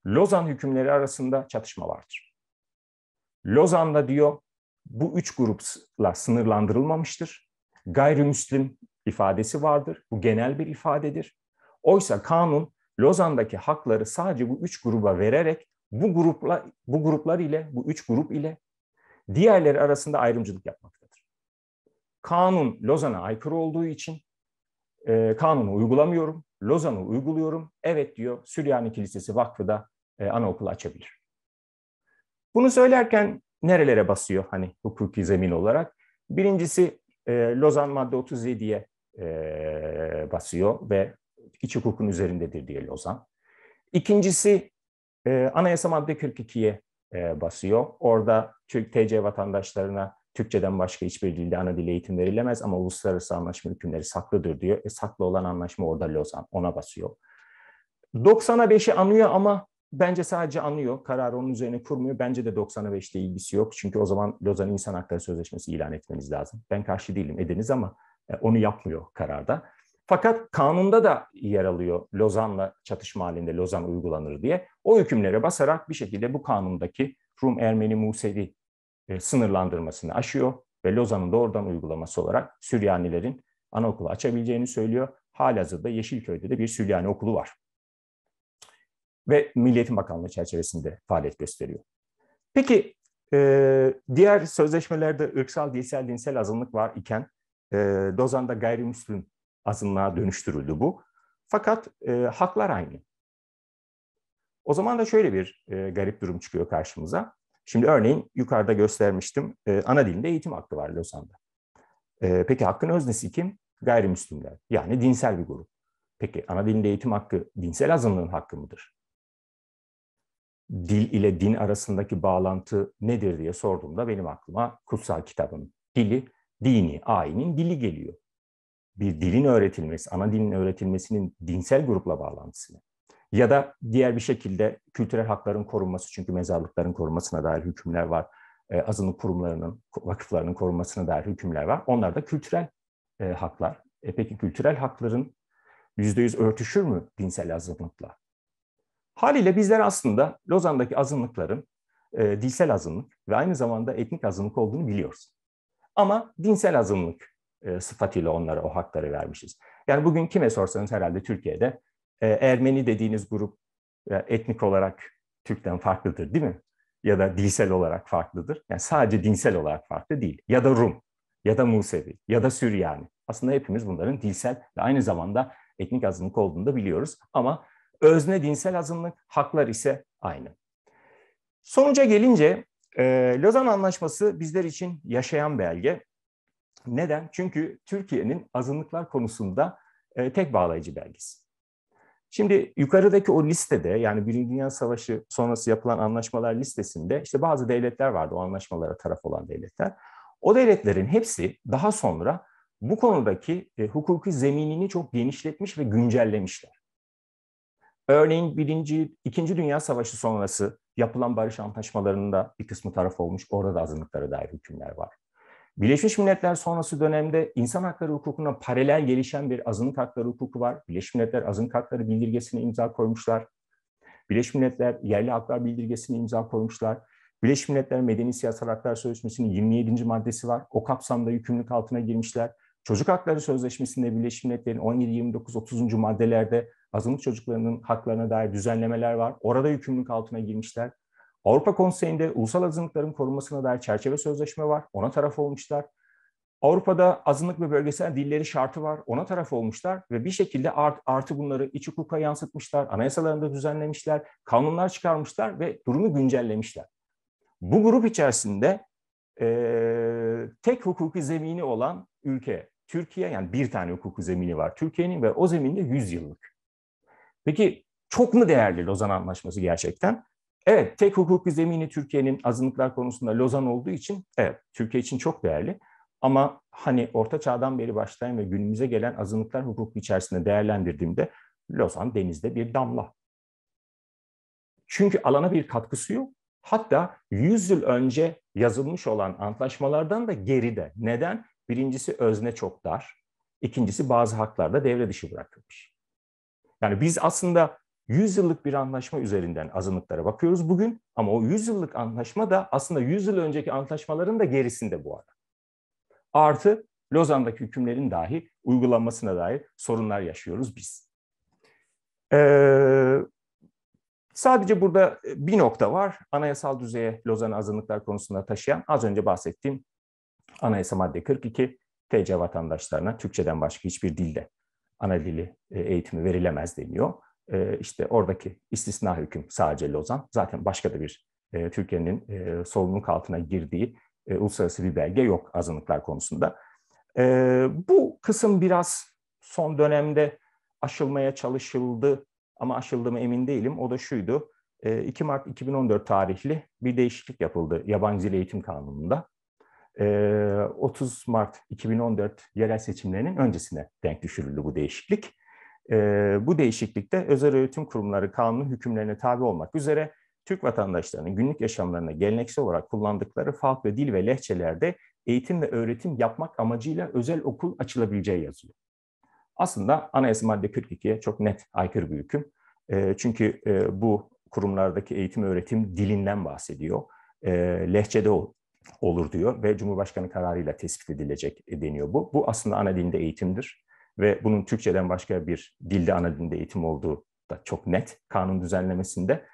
S2: Lozan hükümleri arasında çatışma vardır. Lozan'da diyor bu üç grupla sınırlandırılmamıştır. Gayrimüslim ifadesi vardır. Bu genel bir ifadedir. Oysa kanun Lozan'daki hakları sadece bu üç gruba vererek bu grupla bu gruplar ile bu üç grup ile diğerleri arasında ayrımcılık yapmaktadır. Kanun Lozan'a aykırı olduğu için e, kanunu uygulamıyorum, Lozan'ı uyguluyorum. Evet diyor Süryani Kilisesi Vakfı da e, anaokulu açabilir. Bunu söylerken nerelere basıyor hani hukuki zemin olarak? Birincisi e, Lozan madde 37'ye e, basıyor ve iç hukukun üzerindedir diye Lozan. İkincisi e, anayasa madde 42'ye e, basıyor. Orada Türk TC vatandaşlarına Türkçeden başka hiçbir dilde ana dil eğitim verilemez ama uluslararası anlaşma hükümleri saklıdır diyor. E, saklı olan anlaşma orada Lozan, ona basıyor. 90'a 5'i anıyor ama bence sadece anıyor. Kararı onun üzerine kurmuyor. Bence de 95'te ilgisi yok. Çünkü o zaman Lozan İnsan Hakları Sözleşmesi ilan etmeniz lazım. Ben karşı değilim, ediniz ama e, onu yapmıyor kararda. Fakat kanunda da yer alıyor Lozan'la çatışma halinde Lozan uygulanır diye. O hükümlere basarak bir şekilde bu kanundaki Rum, Ermeni, Musevi e, sınırlandırmasını aşıyor ve Lozan'ın doğrudan uygulaması olarak Süryanilerin anaokulu açabileceğini söylüyor. Halihazırda Yeşilköy'de de bir Süryani okulu var. Ve Milliyetin Bakanlığı çerçevesinde faaliyet gösteriyor. Peki e, diğer sözleşmelerde ırksal, dilsel, dinsel azınlık var iken e, Lozan'da gayrimüslim azınlığa dönüştürüldü bu. Fakat e, haklar aynı. O zaman da şöyle bir e, garip durum çıkıyor karşımıza. Şimdi örneğin yukarıda göstermiştim e, ana dilinde eğitim hakkı var Lozan'da. E, peki hakkın öznesi kim? Gayrimüslimler yani dinsel bir grup. Peki ana dilinde eğitim hakkı dinsel azınlığın hakkı mıdır? Dil ile din arasındaki bağlantı nedir diye sorduğumda benim aklıma kutsal kitabın dili, dini, ayinin dili geliyor. Bir dilin öğretilmesi, ana dilin öğretilmesinin dinsel grupla bağlantısı? Ya da diğer bir şekilde kültürel hakların korunması çünkü mezarlıkların korunmasına dair hükümler var. E, azınlık kurumlarının, vakıflarının korunmasına dair hükümler var. Onlar da kültürel e, haklar. E, peki kültürel hakların yüzde yüz örtüşür mü dinsel azınlıkla? Haliyle bizler aslında Lozan'daki azınlıkların e, dilsel azınlık ve aynı zamanda etnik azınlık olduğunu biliyoruz. Ama dinsel azınlık e, sıfatıyla onlara o hakları vermişiz. Yani bugün kime sorsanız herhalde Türkiye'de e, Ermeni dediğiniz grup e, etnik olarak Türk'ten farklıdır değil mi? Ya da dilsel olarak farklıdır. Yani sadece dinsel olarak farklı değil. Ya da Rum, ya da Musevi, ya da Süryani. Aslında hepimiz bunların dilsel ve aynı zamanda etnik azınlık olduğunu da biliyoruz. Ama özne dinsel azınlık, haklar ise aynı. Sonuca gelince e, Lozan Anlaşması bizler için yaşayan belge. Neden? Çünkü Türkiye'nin azınlıklar konusunda e, tek bağlayıcı belgesi. Şimdi yukarıdaki o listede yani Birinci Dünya Savaşı sonrası yapılan anlaşmalar listesinde işte bazı devletler vardı o anlaşmalara taraf olan devletler. O devletlerin hepsi daha sonra bu konudaki e, hukuki zeminini çok genişletmiş ve güncellemişler. Örneğin birinci, ikinci Dünya Savaşı sonrası yapılan barış antlaşmalarında bir kısmı taraf olmuş. Orada da azınlıklara dair hükümler var. Birleşmiş Milletler sonrası dönemde insan hakları hukukuna paralel gelişen bir azınlık hakları hukuku var. Birleşmiş Milletler azınlık hakları bildirgesine imza koymuşlar. Birleşmiş Milletler yerli haklar bildirgesine imza koymuşlar. Birleşmiş Milletler Medeni Siyasal Haklar Sözleşmesi'nin 27. maddesi var. O kapsamda yükümlülük altına girmişler. Çocuk Hakları Sözleşmesi'nde Birleşmiş Milletler'in 17, 29, 30. maddelerde azınlık çocuklarının haklarına dair düzenlemeler var. Orada yükümlülük altına girmişler. Avrupa Konseyi'nde ulusal azınlıkların korunmasına dair çerçeve sözleşme var. Ona taraf olmuşlar. Avrupa'da azınlık ve bölgesel dilleri şartı var. Ona taraf olmuşlar ve bir şekilde art, artı bunları iç hukuka yansıtmışlar. Anayasalarında düzenlemişler. Kanunlar çıkarmışlar ve durumu güncellemişler. Bu grup içerisinde e, tek hukuki zemini olan ülke Türkiye yani bir tane hukuki zemini var Türkiye'nin ve o zeminde 100 yıllık. Peki çok mu değerli Lozan Anlaşması gerçekten? Evet, tek hukuki zemini Türkiye'nin azınlıklar konusunda Lozan olduğu için evet, Türkiye için çok değerli. Ama hani Orta Çağ'dan beri başlayan ve günümüze gelen azınlıklar hukuku içerisinde değerlendirdiğimde Lozan denizde bir damla. Çünkü alana bir katkısı yok. Hatta 100 yıl önce yazılmış olan antlaşmalardan da geride. Neden? Birincisi özne çok dar. İkincisi bazı haklarda devre dışı bırakılmış. Yani biz aslında 100 yıllık bir anlaşma üzerinden azınlıklara bakıyoruz bugün ama o 100 yıllık anlaşma da aslında 100 yıl önceki antlaşmaların da gerisinde bu arada. Artı Lozan'daki hükümlerin dahi uygulanmasına dair sorunlar yaşıyoruz biz. Ee, sadece burada bir nokta var. Anayasal düzeye Lozan azınlıklar konusunda taşıyan az önce bahsettiğim anayasa madde 42 TC vatandaşlarına Türkçeden başka hiçbir dilde ana dili e, eğitimi verilemez deniyor. E, işte oradaki istisna hüküm sadece Lozan. Zaten başka da bir e, Türkiye'nin sorumluluk altına girdiği uluslararası bir belge yok azınlıklar konusunda. Bu kısım biraz son dönemde aşılmaya çalışıldı ama aşıldı mı emin değilim. O da şuydu. 2 Mart 2014 tarihli bir değişiklik yapıldı yabancı dil eğitim kanununda. 30 Mart 2014 yerel seçimlerinin öncesine denk düşürüldü bu değişiklik. Bu değişiklikte özel öğretim kurumları kanunun hükümlerine tabi olmak üzere Türk vatandaşlarının günlük yaşamlarında geleneksel olarak kullandıkları farklı dil ve lehçelerde eğitim ve öğretim yapmak amacıyla özel okul açılabileceği yazıyor. Aslında Anayasa madde 42'ye çok net aykırı bir hüküm. Çünkü bu kurumlardaki eğitim öğretim dilinden bahsediyor. Lehçede olur diyor ve Cumhurbaşkanı kararıyla tespit edilecek deniyor bu. Bu aslında ana dilinde eğitimdir ve bunun Türkçeden başka bir dilde ana dilinde eğitim olduğu da çok net kanun düzenlemesinde.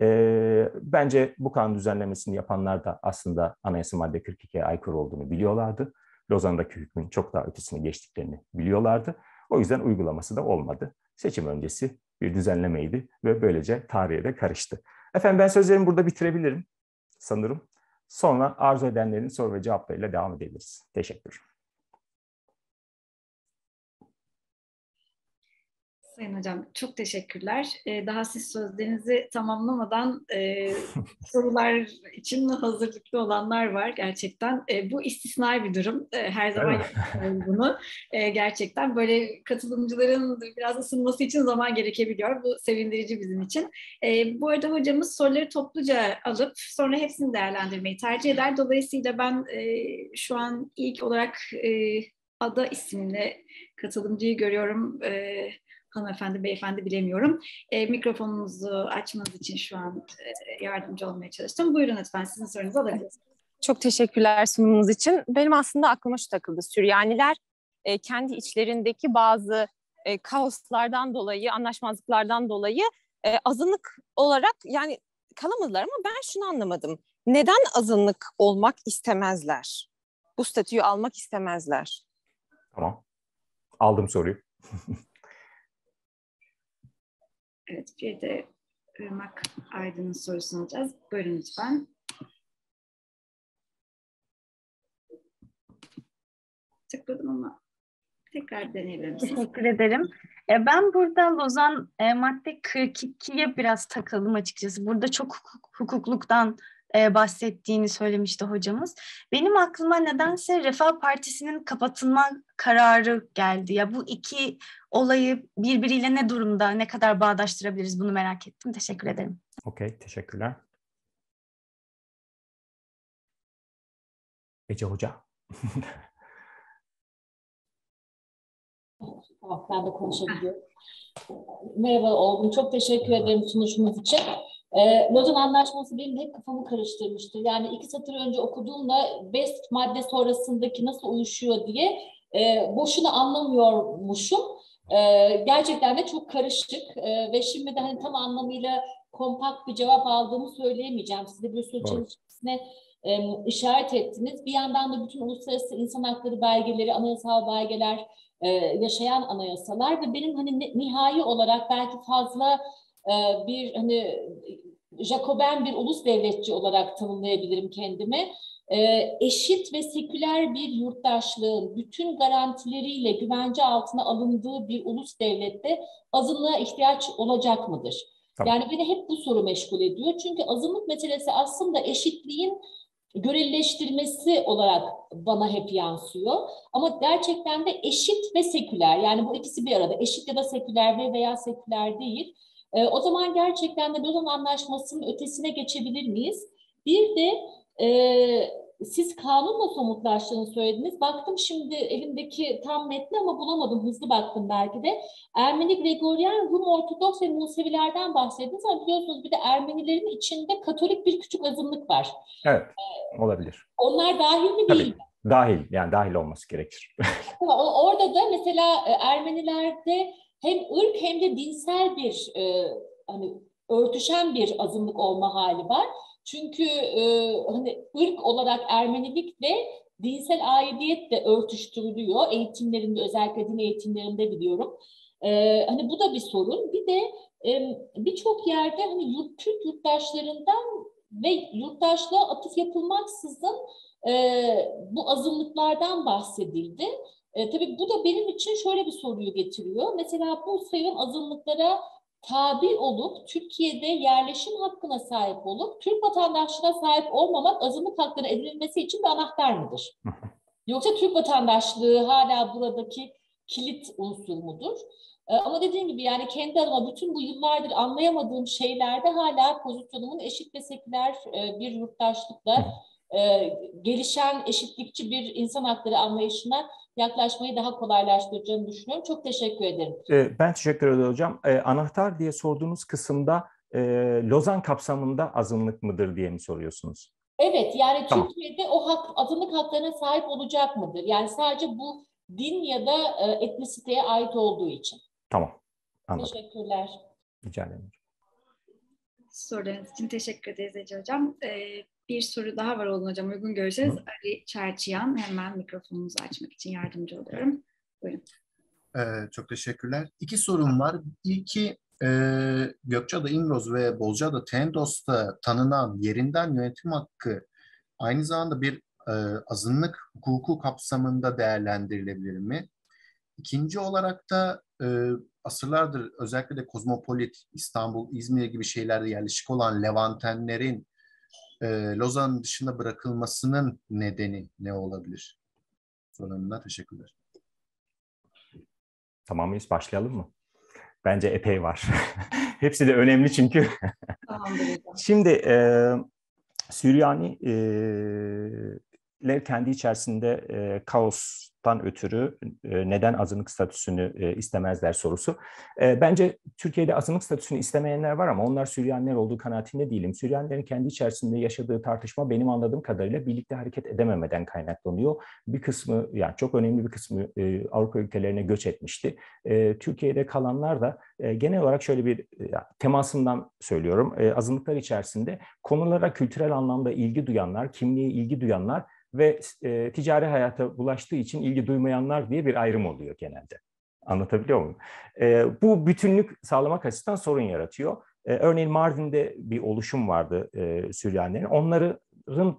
S2: E, bence bu kanun düzenlemesini yapanlar da aslında Anayasa madde 42'ye aykırı olduğunu biliyorlardı. Lozan'daki hükmün çok daha ötesine geçtiklerini biliyorlardı. O yüzden uygulaması da olmadı. Seçim öncesi bir düzenlemeydi ve böylece tarihe de karıştı. Efendim ben sözlerimi burada bitirebilirim sanırım. Sonra arzu edenlerin soru ve cevaplarıyla devam edebiliriz. Teşekkür.
S1: Sayın Hocam çok teşekkürler. Ee, daha siz sözlerinizi tamamlamadan e, sorular için hazırlıklı olanlar var gerçekten. E, bu istisnai bir durum. E, her zaman yapıyorum bunu. E, gerçekten böyle katılımcıların biraz ısınması için zaman gerekebiliyor. Bu sevindirici bizim için. E, bu arada hocamız soruları topluca alıp sonra hepsini değerlendirmeyi tercih eder. Dolayısıyla ben e, şu an ilk olarak e, Ada isimli katılımcıyı görüyorum. E, hanımefendi, beyefendi bilemiyorum. E, mikrofonunuzu açmanız için şu an e, yardımcı olmaya çalıştım. Buyurun lütfen sizin sorunuzu alabiliriz.
S3: Çok teşekkürler sunumunuz için. Benim aslında aklıma şu takıldı. Süryaniler e, kendi içlerindeki bazı e, kaoslardan dolayı, anlaşmazlıklardan dolayı e, azınlık olarak yani kalamadılar ama ben şunu anlamadım. Neden azınlık olmak istemezler? Bu statüyü almak istemezler.
S2: Tamam. Aldım soruyu.
S1: Evet, bir de Irmak Aydın'ın sorusunu alacağız. Buyurun lütfen. Tıkladım ama tekrar deneyebilir misiniz?
S4: Teşekkür ederim. E, ben burada Lozan e, madde 42'ye biraz takıldım açıkçası. Burada çok hukukluktan e, bahsettiğini söylemişti hocamız. Benim aklıma nedense Refah Partisi'nin kapatılma kararı geldi. Ya bu iki olayı birbiriyle ne durumda, ne kadar bağdaştırabiliriz bunu merak ettim. Teşekkür ederim.
S2: Okey, teşekkürler. Ece Hoca.
S5: Ben de konuşabiliyorum. Merhaba Olgun, çok teşekkür ederim sunuşunuz için. E, Lozan Anlaşması benim hep kafamı karıştırmıştı. Yani iki satır önce okuduğumda best madde sonrasındaki nasıl uyuşuyor diye e, boşuna anlamıyormuşum. E, gerçekten de çok karışık e, ve şimdi de hani tam anlamıyla kompakt bir cevap aldığımı söyleyemeyeceğim. Siz de bir sürü çalışmasına e, işaret ettiniz. Bir yandan da bütün uluslararası insan hakları belgeleri, anayasal belgeler, e, yaşayan anayasalar ve benim hani nihai olarak belki fazla bir hani Jacoben bir ulus devletçi olarak tanımlayabilirim kendimi. E, eşit ve seküler bir yurttaşlığın bütün garantileriyle güvence altına alındığı bir ulus devlette azınlığa ihtiyaç olacak mıdır? Tamam. Yani beni hep bu soru meşgul ediyor. Çünkü azınlık meselesi aslında eşitliğin görelileştirmesi olarak bana hep yansıyor. Ama gerçekten de eşit ve seküler yani bu ikisi bir arada eşit ya da seküler ve veya seküler değil. E, o zaman gerçekten de Lozan Anlaşması'nın ötesine geçebilir miyiz? Bir de e, siz kanunla somutlaştığını söylediniz. Baktım şimdi elimdeki tam metni ama bulamadım. Hızlı baktım belki de. Ermeni Gregorian, Rum Ortodoks ve Musevilerden bahsettiniz ama biliyorsunuz bir de Ermenilerin içinde Katolik bir küçük azınlık var.
S2: Evet, olabilir.
S5: Onlar dahil mi değil mi?
S2: Dahil, yani dahil olması gerekir.
S5: Orada da mesela e, Ermenilerde hem ırk hem de dinsel bir e, hani örtüşen bir azınlık olma hali var. Çünkü e, hani ırk olarak Ermenilikle dinsel aidiyet de örtüştürülüyor. Eğitimlerinde özellikle din eğitimlerinde biliyorum. E, hani bu da bir sorun. Bir de e, birçok yerde hani yurt, Türk yurttaşlarından ve yurttaşlığa atıf yapılmaksızın e, bu azınlıklardan bahsedildi. E, tabii bu da benim için şöyle bir soruyu getiriyor. Mesela bu sayılan azınlıklara tabi olup Türkiye'de yerleşim hakkına sahip olup Türk vatandaşlığına sahip olmamak azınlık hakları edinilmesi için bir anahtar mıdır? Yoksa Türk vatandaşlığı hala buradaki kilit unsur mudur? Ee, ama dediğim gibi yani kendi adıma bütün bu yıllardır anlayamadığım şeylerde hala pozisyonumun eşit ve seküler e, bir yurttaşlıkla e, gelişen eşitlikçi bir insan hakları anlayışına yaklaşmayı daha kolaylaştıracağını düşünüyorum. Çok teşekkür ederim.
S2: Ee, ben teşekkür ederim hocam. Ee, anahtar diye sorduğunuz kısımda e, Lozan kapsamında azınlık mıdır diye mi soruyorsunuz?
S5: Evet, yani tamam. Türkiye'de o hak, azınlık haklarına sahip olacak mıdır? Yani sadece bu din ya da e, etnisiteye ait olduğu için.
S2: Tamam, anladım.
S5: Teşekkürler.
S2: Rica ederim.
S1: Sorularınız için teşekkür ederiz Ece Hocam. Ee, bir soru daha var Olgun Hocam. Uygun göreceğiz. Hı. Ali Çerçiyan. Hemen mikrofonumuzu açmak için yardımcı oluyorum. Buyurun.
S6: Ee, çok teşekkürler. İki sorum var. İlki e, Gökçeada İmroz ve Bozcaada Tendos'ta tanınan yerinden yönetim hakkı aynı zamanda bir e, azınlık hukuku kapsamında değerlendirilebilir mi? İkinci olarak da e, asırlardır özellikle de kozmopolit, İstanbul, İzmir gibi şeylerde yerleşik olan Levantenlerin e, Lozan dışında bırakılmasının nedeni ne olabilir? Sorularına teşekkürler.
S2: Tamam mıyız? Başlayalım mı? Bence epey var. Hepsi de önemli çünkü. Şimdi e, Süryaniler kendi içerisinde e, kaos tan ötürü e, neden azınlık statüsünü e, istemezler sorusu. E, bence Türkiye'de azınlık statüsünü istemeyenler var ama onlar Süryaniler olduğu kanaatinde değilim. Süryanilerin kendi içerisinde yaşadığı tartışma benim anladığım kadarıyla birlikte hareket edememeden kaynaklanıyor. Bir kısmı yani çok önemli bir kısmı Avrupa ülkelerine göç etmişti. Türkiye'de kalanlar da genel olarak şöyle bir temasından söylüyorum. Azınlıklar içerisinde konulara kültürel anlamda ilgi duyanlar, kimliğe ilgi duyanlar ve e, ticari hayata bulaştığı için ilgi duymayanlar diye bir ayrım oluyor genelde. Anlatabiliyor muyum? E, bu bütünlük sağlamak açısından sorun yaratıyor. E, örneğin Mardin'de bir oluşum vardı e, Süryanilerin. Onların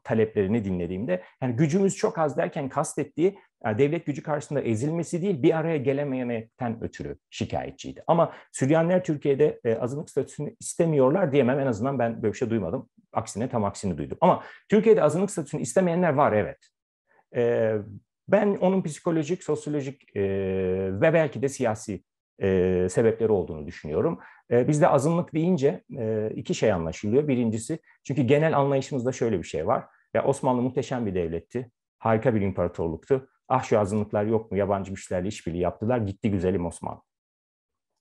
S2: taleplerini dinlediğimde yani gücümüz çok az derken kastettiği yani devlet gücü karşısında ezilmesi değil bir araya gelemeyemekten ötürü şikayetçiydi. Ama Süryaniler Türkiye'de e, azınlık statüsünü istemiyorlar diyemem en azından ben böyle bir şey duymadım. Aksine tam aksini duydum. Ama Türkiye'de azınlık statüsünü istemeyenler var evet. E, ben onun psikolojik, sosyolojik e, ve belki de siyasi e, sebepleri olduğunu düşünüyorum. E, bizde azınlık deyince e, iki şey anlaşılıyor. Birincisi çünkü genel anlayışımızda şöyle bir şey var. Ya Osmanlı muhteşem bir devletti. Harika bir imparatorluktu. Ah şu azınlıklar yok mu? Yabancı güçlerle işbirliği yaptılar. Gitti güzelim Osmanlı.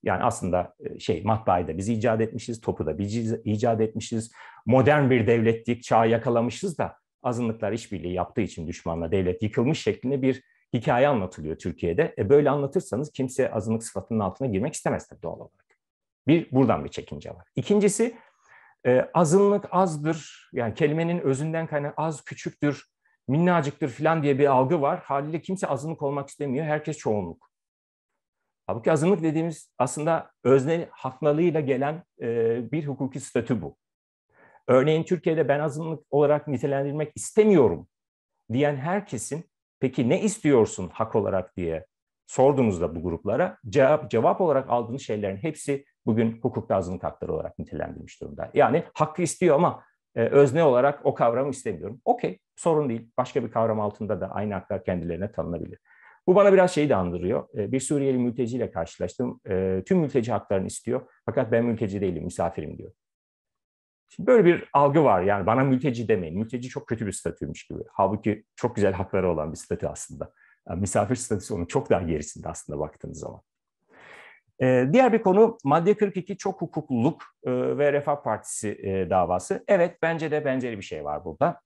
S2: Yani aslında e, şey matbaayı da biz icat etmişiz, topu da biz icat etmişiz. Modern bir devletlik çağı yakalamışız da azınlıklar işbirliği yaptığı için düşmanla devlet yıkılmış şeklinde bir hikaye anlatılıyor Türkiye'de. E böyle anlatırsanız kimse azınlık sıfatının altına girmek istemez tabii doğal olarak. Bir buradan bir çekince var. İkincisi e, azınlık azdır. Yani kelimenin özünden kaynak az küçüktür, minnacıktır falan diye bir algı var. Haliyle kimse azınlık olmak istemiyor. Herkes çoğunluk. Halbuki azınlık dediğimiz aslında özne haklılığıyla gelen e, bir hukuki statü bu. Örneğin Türkiye'de ben azınlık olarak nitelendirmek istemiyorum diyen herkesin peki ne istiyorsun hak olarak diye sorduğunuzda bu gruplara cevap, cevap olarak aldığınız şeylerin hepsi bugün hukukta azınlık hakları olarak nitelendirilmiş durumda. Yani hakkı istiyor ama e, özne olarak o kavramı istemiyorum. Okey sorun değil. Başka bir kavram altında da aynı haklar kendilerine tanınabilir. Bu bana biraz şeyi de andırıyor. Ee, bir Suriyeli mülteciyle karşılaştım. Ee, tüm mülteci haklarını istiyor. Fakat ben mülteci değilim, misafirim diyor. Şimdi böyle bir algı var. Yani bana mülteci demeyin. Mülteci çok kötü bir statüymüş gibi. Halbuki çok güzel hakları olan bir statü aslında. Yani misafir statüsü onun çok daha gerisinde aslında baktığınız zaman. Ee, diğer bir konu madde 42 çok hukukluluk e, ve Refah Partisi e, davası. Evet bence de benzeri bir şey var burada.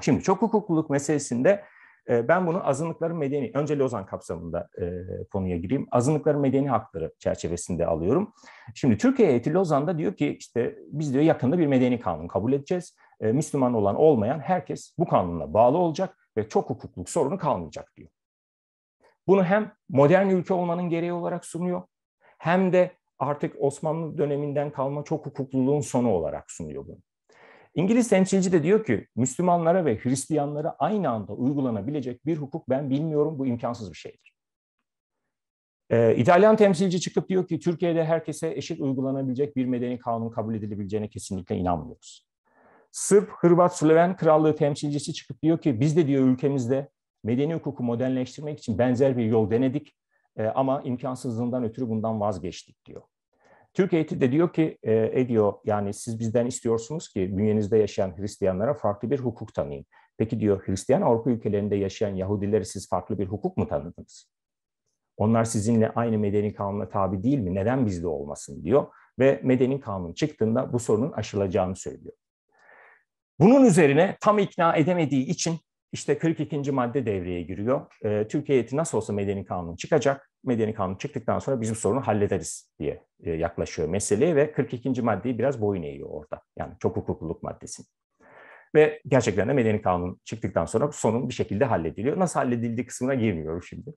S2: Şimdi çok hukukluluk meselesinde ben bunu azınlıkların medeni, önce Lozan kapsamında e, konuya gireyim. Azınlıkların medeni hakları çerçevesinde alıyorum. Şimdi Türkiye heyeti Lozan'da diyor ki işte biz diyor yakında bir medeni kanun kabul edeceğiz. E, Müslüman olan olmayan herkes bu kanunla bağlı olacak ve çok hukukluk sorunu kalmayacak diyor. Bunu hem modern ülke olmanın gereği olarak sunuyor hem de artık Osmanlı döneminden kalma çok hukukluluğun sonu olarak sunuyor bunu. İngiliz temsilci de diyor ki Müslümanlara ve Hristiyanlara aynı anda uygulanabilecek bir hukuk ben bilmiyorum bu imkansız bir şeydir. Ee, İtalyan temsilci çıkıp diyor ki Türkiye'de herkese eşit uygulanabilecek bir medeni kanun kabul edilebileceğine kesinlikle inanmıyoruz. Sırp, Hırvat, Sloven krallığı temsilcisi çıkıp diyor ki biz de diyor ülkemizde medeni hukuku modernleştirmek için benzer bir yol denedik e, ama imkansızlığından ötürü bundan vazgeçtik diyor. Türk heyeti de diyor ki, e, ediyor yani siz bizden istiyorsunuz ki bünyenizde yaşayan Hristiyanlara farklı bir hukuk tanıyın. Peki diyor Hristiyan Avrupa ülkelerinde yaşayan Yahudileri siz farklı bir hukuk mu tanıdınız? Onlar sizinle aynı medeni kanuna tabi değil mi? Neden bizde olmasın diyor. Ve medeni kanun çıktığında bu sorunun aşılacağını söylüyor. Bunun üzerine tam ikna edemediği için işte 42. madde devreye giriyor. E, Türkiye heyeti nasıl olsa medeni kanun çıkacak. Medeni kanun çıktıktan sonra biz bu sorunu hallederiz diye e, yaklaşıyor meseleye ve 42. maddeyi biraz boyun eğiyor orada. Yani çok hukukluluk maddesi. Ve gerçekten de medeni kanun çıktıktan sonra sorun bir şekilde hallediliyor. Nasıl halledildiği kısmına girmiyorum şimdi.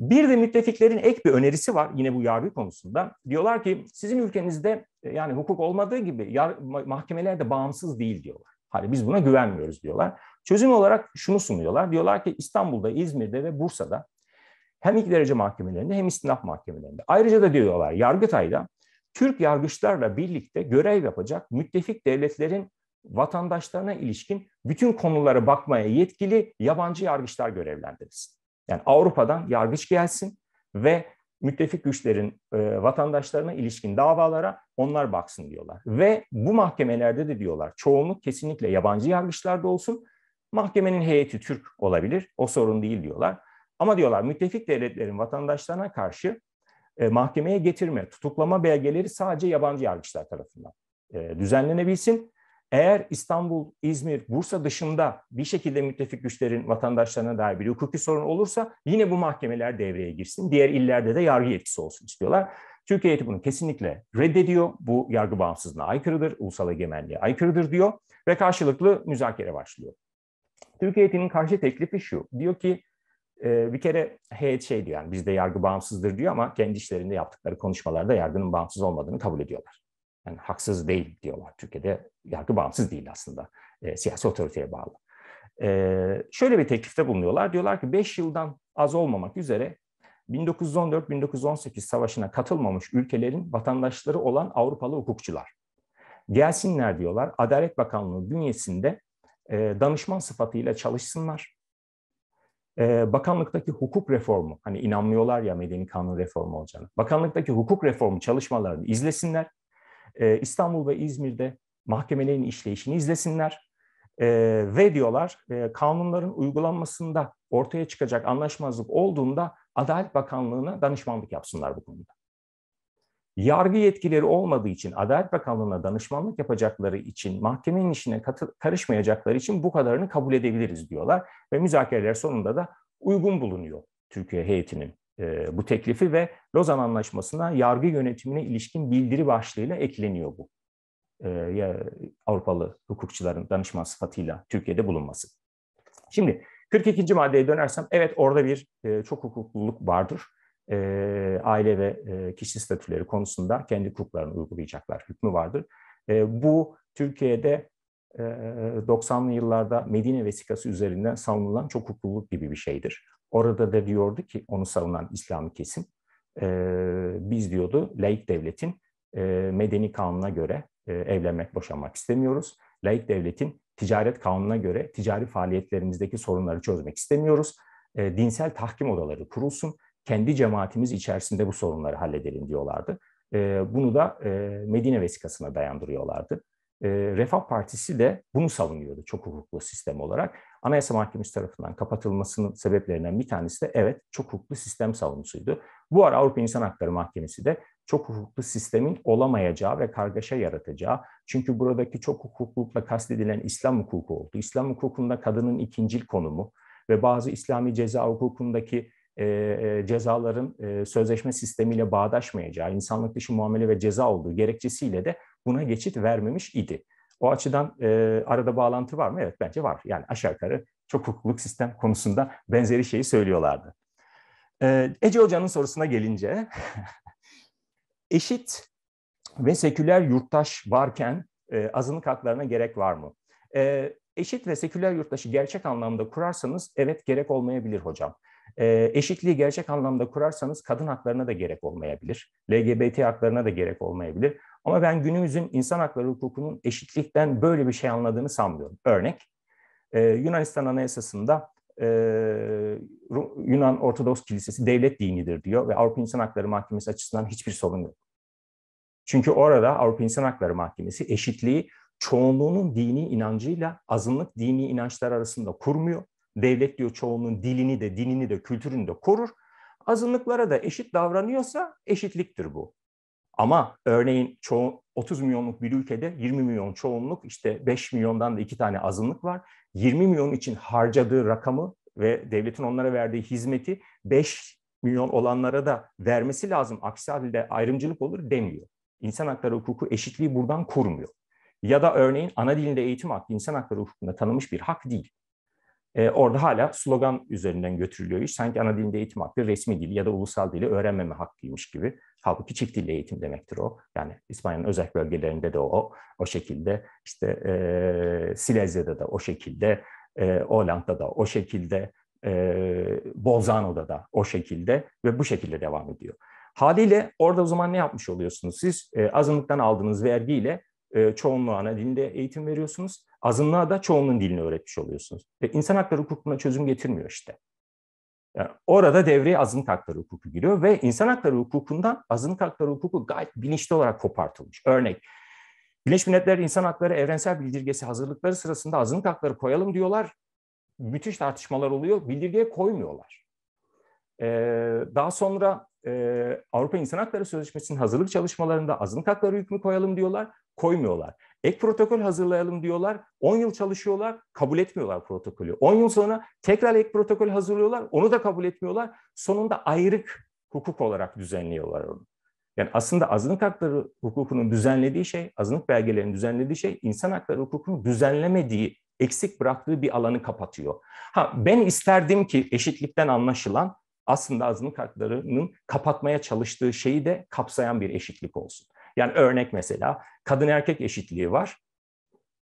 S2: Bir de müttefiklerin ek bir önerisi var yine bu yargı konusunda. Diyorlar ki sizin ülkenizde e, yani hukuk olmadığı gibi yar, mahkemeler de bağımsız değil diyorlar. Hani biz buna güvenmiyoruz diyorlar. Çözüm olarak şunu sunuyorlar. Diyorlar ki İstanbul'da, İzmir'de ve Bursa'da hem iki derece mahkemelerinde hem istinaf mahkemelerinde. Ayrıca da diyorlar Yargıtay'da Türk yargıçlarla birlikte görev yapacak müttefik devletlerin vatandaşlarına ilişkin bütün konulara bakmaya yetkili yabancı yargıçlar görevlendirilsin. Yani Avrupa'dan yargıç gelsin ve müttefik güçlerin e, vatandaşlarına ilişkin davalara onlar baksın diyorlar. Ve bu mahkemelerde de diyorlar çoğunluk kesinlikle yabancı yargıçlarda olsun. Mahkemenin heyeti Türk olabilir, o sorun değil diyorlar. Ama diyorlar müttefik devletlerin vatandaşlarına karşı e, mahkemeye getirme, tutuklama belgeleri sadece yabancı yargıçlar tarafından e, düzenlenebilsin. Eğer İstanbul, İzmir, Bursa dışında bir şekilde müttefik güçlerin vatandaşlarına dair bir hukuki sorun olursa yine bu mahkemeler devreye girsin. Diğer illerde de yargı yetkisi olsun istiyorlar. Türkiye heyeti bunu kesinlikle reddediyor. Bu yargı bağımsızlığına aykırıdır, ulusal egemenliğe aykırıdır diyor ve karşılıklı müzakere başlıyor. Türkiye heyetinin karşı teklifi şu. Diyor ki e, bir kere heyet şey diyor yani bizde yargı bağımsızdır diyor ama kendi işlerinde yaptıkları konuşmalarda yargının bağımsız olmadığını kabul ediyorlar. Yani haksız değil diyorlar. Türkiye'de yargı bağımsız değil aslında. E, siyasi otoriteye bağlı. E, şöyle bir teklifte bulunuyorlar. Diyorlar ki 5 yıldan az olmamak üzere 1914-1918 savaşına katılmamış ülkelerin vatandaşları olan Avrupalı hukukçular gelsinler diyorlar. Adalet Bakanlığı bünyesinde danışman sıfatıyla çalışsınlar. E, bakanlıktaki hukuk reformu, hani inanmıyorlar ya medeni kanun reformu olacağını. Bakanlıktaki hukuk reformu çalışmalarını izlesinler. E, İstanbul ve İzmir'de mahkemelerin işleyişini izlesinler. E, ve diyorlar e, kanunların uygulanmasında ortaya çıkacak anlaşmazlık olduğunda Adalet Bakanlığı'na danışmanlık yapsınlar bu konuda. Yargı yetkileri olmadığı için, Adalet Bakanlığı'na danışmanlık yapacakları için, mahkemenin işine karışmayacakları için bu kadarını kabul edebiliriz diyorlar. Ve müzakereler sonunda da uygun bulunuyor Türkiye heyetinin e, bu teklifi ve Lozan Anlaşması'na yargı yönetimine ilişkin bildiri başlığıyla ekleniyor bu. E, Avrupalı hukukçuların danışman sıfatıyla Türkiye'de bulunması. Şimdi 42. maddeye dönersem evet orada bir e, çok hukukluluk vardır. E, aile ve e, kişi statüleri konusunda kendi hukuklarını uygulayacaklar hükmü vardır. E, bu Türkiye'de e, 90'lı yıllarda Medine vesikası üzerinden savunulan çok hukukluluk gibi bir şeydir. Orada da diyordu ki onu savunan İslami kesim, e, biz diyordu laik devletin e, medeni kanuna göre e, evlenmek, boşanmak istemiyoruz. Laik devletin ticaret kanununa göre ticari faaliyetlerimizdeki sorunları çözmek istemiyoruz. E, dinsel tahkim odaları kurulsun, kendi cemaatimiz içerisinde bu sorunları halledelim diyorlardı. E, bunu da e, Medine vesikasına dayandırıyorlardı. e, Refah Partisi de bunu savunuyordu çok hukuklu sistem olarak. Anayasa Mahkemesi tarafından kapatılmasının sebeplerinden bir tanesi de evet çok hukuklu sistem savunusuydu. Bu ara Avrupa İnsan Hakları Mahkemesi de çok hukuklu sistemin olamayacağı ve kargaşa yaratacağı. Çünkü buradaki çok hukuklukla kastedilen İslam hukuku oldu. İslam hukukunda kadının ikincil konumu ve bazı İslami ceza hukukundaki e, e, cezaların e, sözleşme sistemiyle bağdaşmayacağı, insanlık dışı muamele ve ceza olduğu gerekçesiyle de buna geçit vermemiş idi. O açıdan arada bağlantı var mı? Evet bence var. Yani aşağı yukarı çok hukukluk sistem konusunda benzeri şeyi söylüyorlardı. Ece Hoca'nın sorusuna gelince eşit ve seküler yurttaş varken azınlık haklarına gerek var mı? Eşit ve seküler yurttaşı gerçek anlamda kurarsanız evet gerek olmayabilir hocam. Eşitliği gerçek anlamda kurarsanız kadın haklarına da gerek olmayabilir. LGBT haklarına da gerek olmayabilir. Ama ben günümüzün insan hakları hukukunun eşitlikten böyle bir şey anladığını sanmıyorum. Örnek, Yunanistan Anayasası'nda Yunan Ortodoks Kilisesi devlet dinidir diyor ve Avrupa İnsan Hakları Mahkemesi açısından hiçbir sorun yok. Çünkü orada Avrupa İnsan Hakları Mahkemesi eşitliği çoğunluğunun dini inancıyla azınlık dini inançlar arasında kurmuyor. Devlet diyor çoğunluğun dilini de, dinini de, kültürünü de korur. Azınlıklara da eşit davranıyorsa eşitliktir bu. Ama örneğin çoğu 30 milyonluk bir ülkede 20 milyon çoğunluk işte 5 milyondan da iki tane azınlık var. 20 milyon için harcadığı rakamı ve devletin onlara verdiği hizmeti 5 milyon olanlara da vermesi lazım. Aksi halde ayrımcılık olur demiyor. İnsan hakları hukuku eşitliği buradan kurmuyor. Ya da örneğin ana dilinde eğitim hakkı insan hakları hukukunda tanınmış bir hak değil. Ee, orada hala slogan üzerinden götürülüyor iş. Sanki ana dilinde eğitim hakkı resmi dili ya da ulusal dili öğrenmeme hakkıymış gibi. Halbuki çift dilli eğitim demektir o. Yani İspanya'nın özel bölgelerinde de o, o şekilde. İşte e, Silezya'da da o şekilde, e, Hollanda'da da o şekilde, e, Bolzano'da da o şekilde ve bu şekilde devam ediyor. Haliyle orada o zaman ne yapmış oluyorsunuz? Siz e, azınlıktan aldığınız vergiyle e, çoğunluğa ana dilinde eğitim veriyorsunuz. Azınlığa da çoğunluğun dilini öğretmiş oluyorsunuz. Ve insan hakları hukukuna çözüm getirmiyor işte. Yani orada devreye azınlık hakları hukuku giriyor ve insan hakları hukukundan azınlık hakları hukuku gayet bilinçli olarak kopartılmış. Örnek, Birleşmiş Milletler İnsan Hakları Evrensel Bildirgesi hazırlıkları sırasında azınlık hakları koyalım diyorlar. Müthiş tartışmalar oluyor, bildirgeye koymuyorlar. Ee, daha sonra e, Avrupa İnsan Hakları Sözleşmesi'nin hazırlık çalışmalarında azınlık hakları hükmü koyalım diyorlar, koymuyorlar. Ek protokol hazırlayalım diyorlar, 10 yıl çalışıyorlar, kabul etmiyorlar protokolü. 10 yıl sonra tekrar ek protokol hazırlıyorlar, onu da kabul etmiyorlar. Sonunda ayrık hukuk olarak düzenliyorlar onu. Yani aslında azınlık hakları hukukunun düzenlediği şey, azınlık belgelerinin düzenlediği şey, insan hakları hukukunun düzenlemediği, eksik bıraktığı bir alanı kapatıyor. Ha ben isterdim ki eşitlikten anlaşılan aslında azınlık haklarının kapatmaya çalıştığı şeyi de kapsayan bir eşitlik olsun. Yani örnek mesela kadın erkek eşitliği var.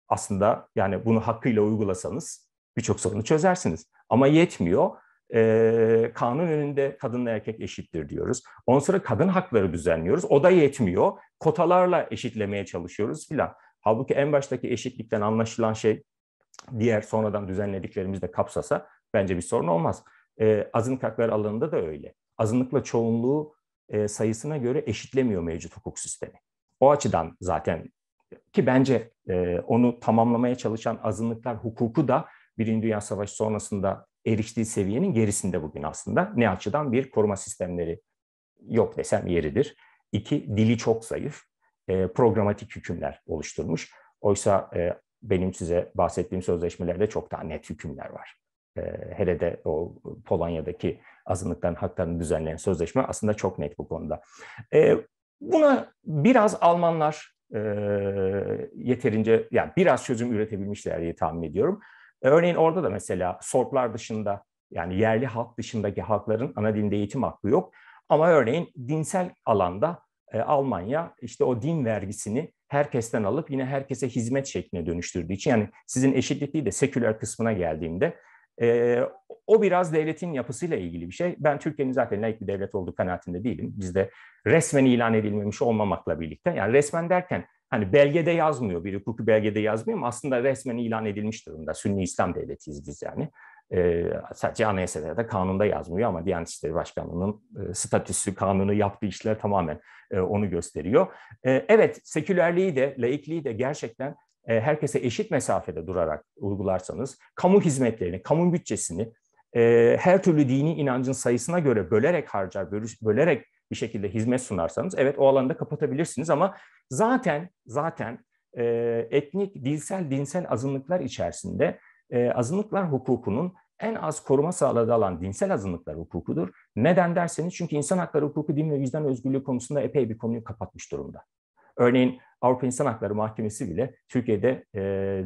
S2: Aslında yani bunu hakkıyla uygulasanız birçok sorunu çözersiniz. Ama yetmiyor. Ee, kanun önünde kadınla erkek eşittir diyoruz. Ondan sonra kadın hakları düzenliyoruz. O da yetmiyor. Kotalarla eşitlemeye çalışıyoruz filan. Halbuki en baştaki eşitlikten anlaşılan şey diğer sonradan düzenlediklerimiz de kapsasa bence bir sorun olmaz. E, azınlık hakları alanında da öyle. Azınlıkla çoğunluğu e, sayısına göre eşitlemiyor mevcut hukuk sistemi. O açıdan zaten ki bence e, onu tamamlamaya çalışan azınlıklar hukuku da Birinci Dünya Savaşı sonrasında eriştiği seviyenin gerisinde bugün aslında. Ne açıdan? Bir, koruma sistemleri yok desem yeridir. İki, dili çok zayıf. E, programatik hükümler oluşturmuş. Oysa e, benim size bahsettiğim sözleşmelerde çok daha net hükümler var. E, hele de o Polonya'daki azınlıkların haklarını düzenleyen sözleşme aslında çok net bu konuda. E, buna biraz Almanlar e, yeterince, yani biraz çözüm üretebilmişler diye tahmin ediyorum. Örneğin orada da mesela Sorplar dışında, yani yerli halk dışındaki halkların ana dilinde eğitim hakkı yok. Ama örneğin dinsel alanda e, Almanya işte o din vergisini herkesten alıp yine herkese hizmet şekline dönüştürdüğü için yani sizin eşitlik değil de seküler kısmına geldiğimde e, o biraz devletin yapısıyla ilgili bir şey. Ben Türkiye'nin zaten layık bir devlet olduğu kanaatinde değilim. Bizde resmen ilan edilmemiş olmamakla birlikte, yani resmen derken hani belgede yazmıyor, bir hukuki belgede yazmıyor ama aslında resmen ilan edilmiş durumda. Sünni İslam devletiyiz biz yani. E, sadece anayasada ya da kanunda yazmıyor ama Diyanet İşleri Başkanlığı'nın e, statüsü, kanunu yaptığı işler tamamen e, onu gösteriyor. E, evet, sekülerliği de, laikliği de gerçekten herkese eşit mesafede durarak uygularsanız, kamu hizmetlerini, kamu bütçesini e, her türlü dini inancın sayısına göre bölerek harcar, bölerek bir şekilde hizmet sunarsanız, evet o alanı da kapatabilirsiniz ama zaten zaten e, etnik, dilsel, dinsel azınlıklar içerisinde e, azınlıklar hukukunun en az koruma sağladığı alan dinsel azınlıklar hukukudur. Neden derseniz çünkü insan hakları hukuku, din ve vicdan özgürlüğü konusunda epey bir konuyu kapatmış durumda. Örneğin Avrupa İnsan Hakları Mahkemesi bile Türkiye'de e,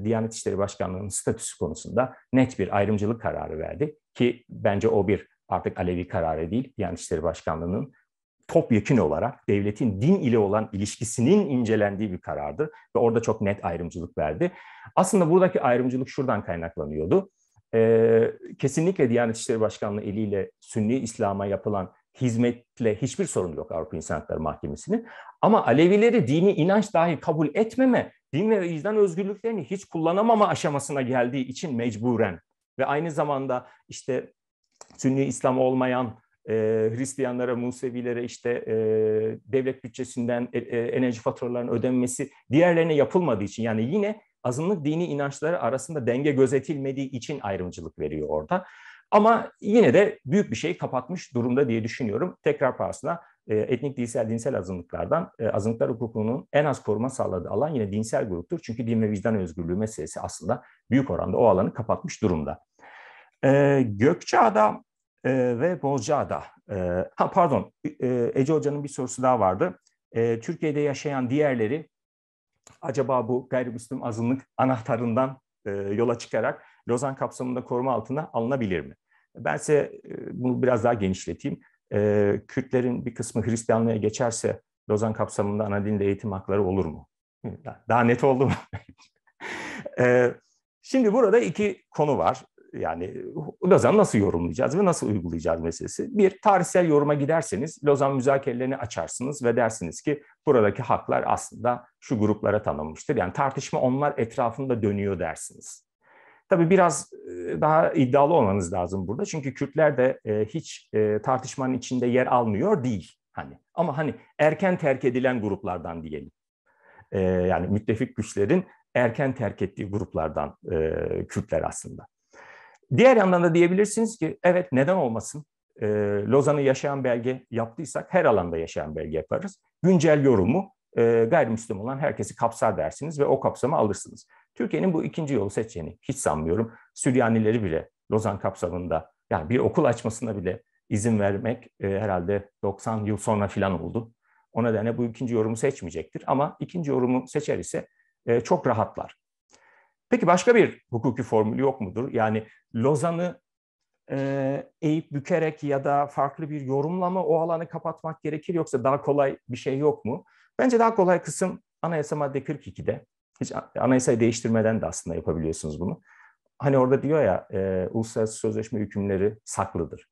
S2: Diyanet İşleri Başkanlığı'nın statüsü konusunda net bir ayrımcılık kararı verdi. Ki bence o bir artık Alevi kararı değil, Diyanet İşleri Başkanlığı'nın topyekun olarak devletin din ile olan ilişkisinin incelendiği bir karardır ve orada çok net ayrımcılık verdi. Aslında buradaki ayrımcılık şuradan kaynaklanıyordu. Ee, kesinlikle Diyanet İşleri Başkanlığı eliyle Sünni İslam'a yapılan hizmetle hiçbir sorun yok Avrupa İnsan Hakları Mahkemesi'nin. Ama Alevileri dini inanç dahi kabul etmeme, din ve vicdan özgürlüklerini hiç kullanamama aşamasına geldiği için mecburen ve aynı zamanda işte Sünni İslam olmayan e, Hristiyanlara, Musevilere işte e, devlet bütçesinden e, e, enerji faturalarının ödenmesi diğerlerine yapılmadığı için yani yine azınlık dini inançları arasında denge gözetilmediği için ayrımcılık veriyor orada. Ama yine de büyük bir şey kapatmış durumda diye düşünüyorum. Tekrar pahasına e, etnik, dilsel, dinsel azınlıklardan e, azınlıklar hukukunun en az koruma sağladığı alan yine dinsel gruptur. Çünkü din ve vicdan özgürlüğü meselesi aslında büyük oranda o alanı kapatmış durumda. E, Gökçeada ve Bozcaada, ha pardon Ece Hoca'nın bir sorusu daha vardı. Türkiye'de yaşayan diğerleri acaba bu gayrimüslim azınlık anahtarından yola çıkarak Lozan kapsamında koruma altına alınabilir mi? Ben size e, bunu biraz daha genişleteyim. E, Kürtlerin bir kısmı Hristiyanlığa geçerse Lozan kapsamında ana dilde eğitim hakları olur mu? Daha net oldu mu? e, şimdi burada iki konu var yani Lozan'ı nasıl yorumlayacağız ve nasıl uygulayacağız meselesi. Bir, tarihsel yoruma giderseniz Lozan müzakerelerini açarsınız ve dersiniz ki buradaki haklar aslında şu gruplara tanınmıştır. Yani tartışma onlar etrafında dönüyor dersiniz. Tabii biraz daha iddialı olmanız lazım burada. Çünkü Kürtler de hiç tartışmanın içinde yer almıyor değil. Hani ama hani erken terk edilen gruplardan diyelim. Yani müttefik güçlerin erken terk ettiği gruplardan Kürtler aslında. Diğer yandan da diyebilirsiniz ki evet neden olmasın? Lozan'ı yaşayan belge yaptıysak her alanda yaşayan belge yaparız. Güncel yorumu gayrimüslim olan herkesi kapsar dersiniz ve o kapsamı alırsınız. Türkiye'nin bu ikinci yolu seçeceğini hiç sanmıyorum. Süryanileri bile Lozan kapsamında yani bir okul açmasına bile izin vermek e, herhalde 90 yıl sonra filan oldu. O nedenle bu ikinci yorumu seçmeyecektir. Ama ikinci yorumu seçer ise e, çok rahatlar. Peki başka bir hukuki formül yok mudur? Yani Lozan'ı e, eğip bükerek ya da farklı bir yorumlama o alanı kapatmak gerekir yoksa daha kolay bir şey yok mu? Bence daha kolay kısım anayasa madde 42'de. Hiç anayasayı değiştirmeden de aslında yapabiliyorsunuz bunu. Hani orada diyor ya e, uluslararası sözleşme hükümleri saklıdır.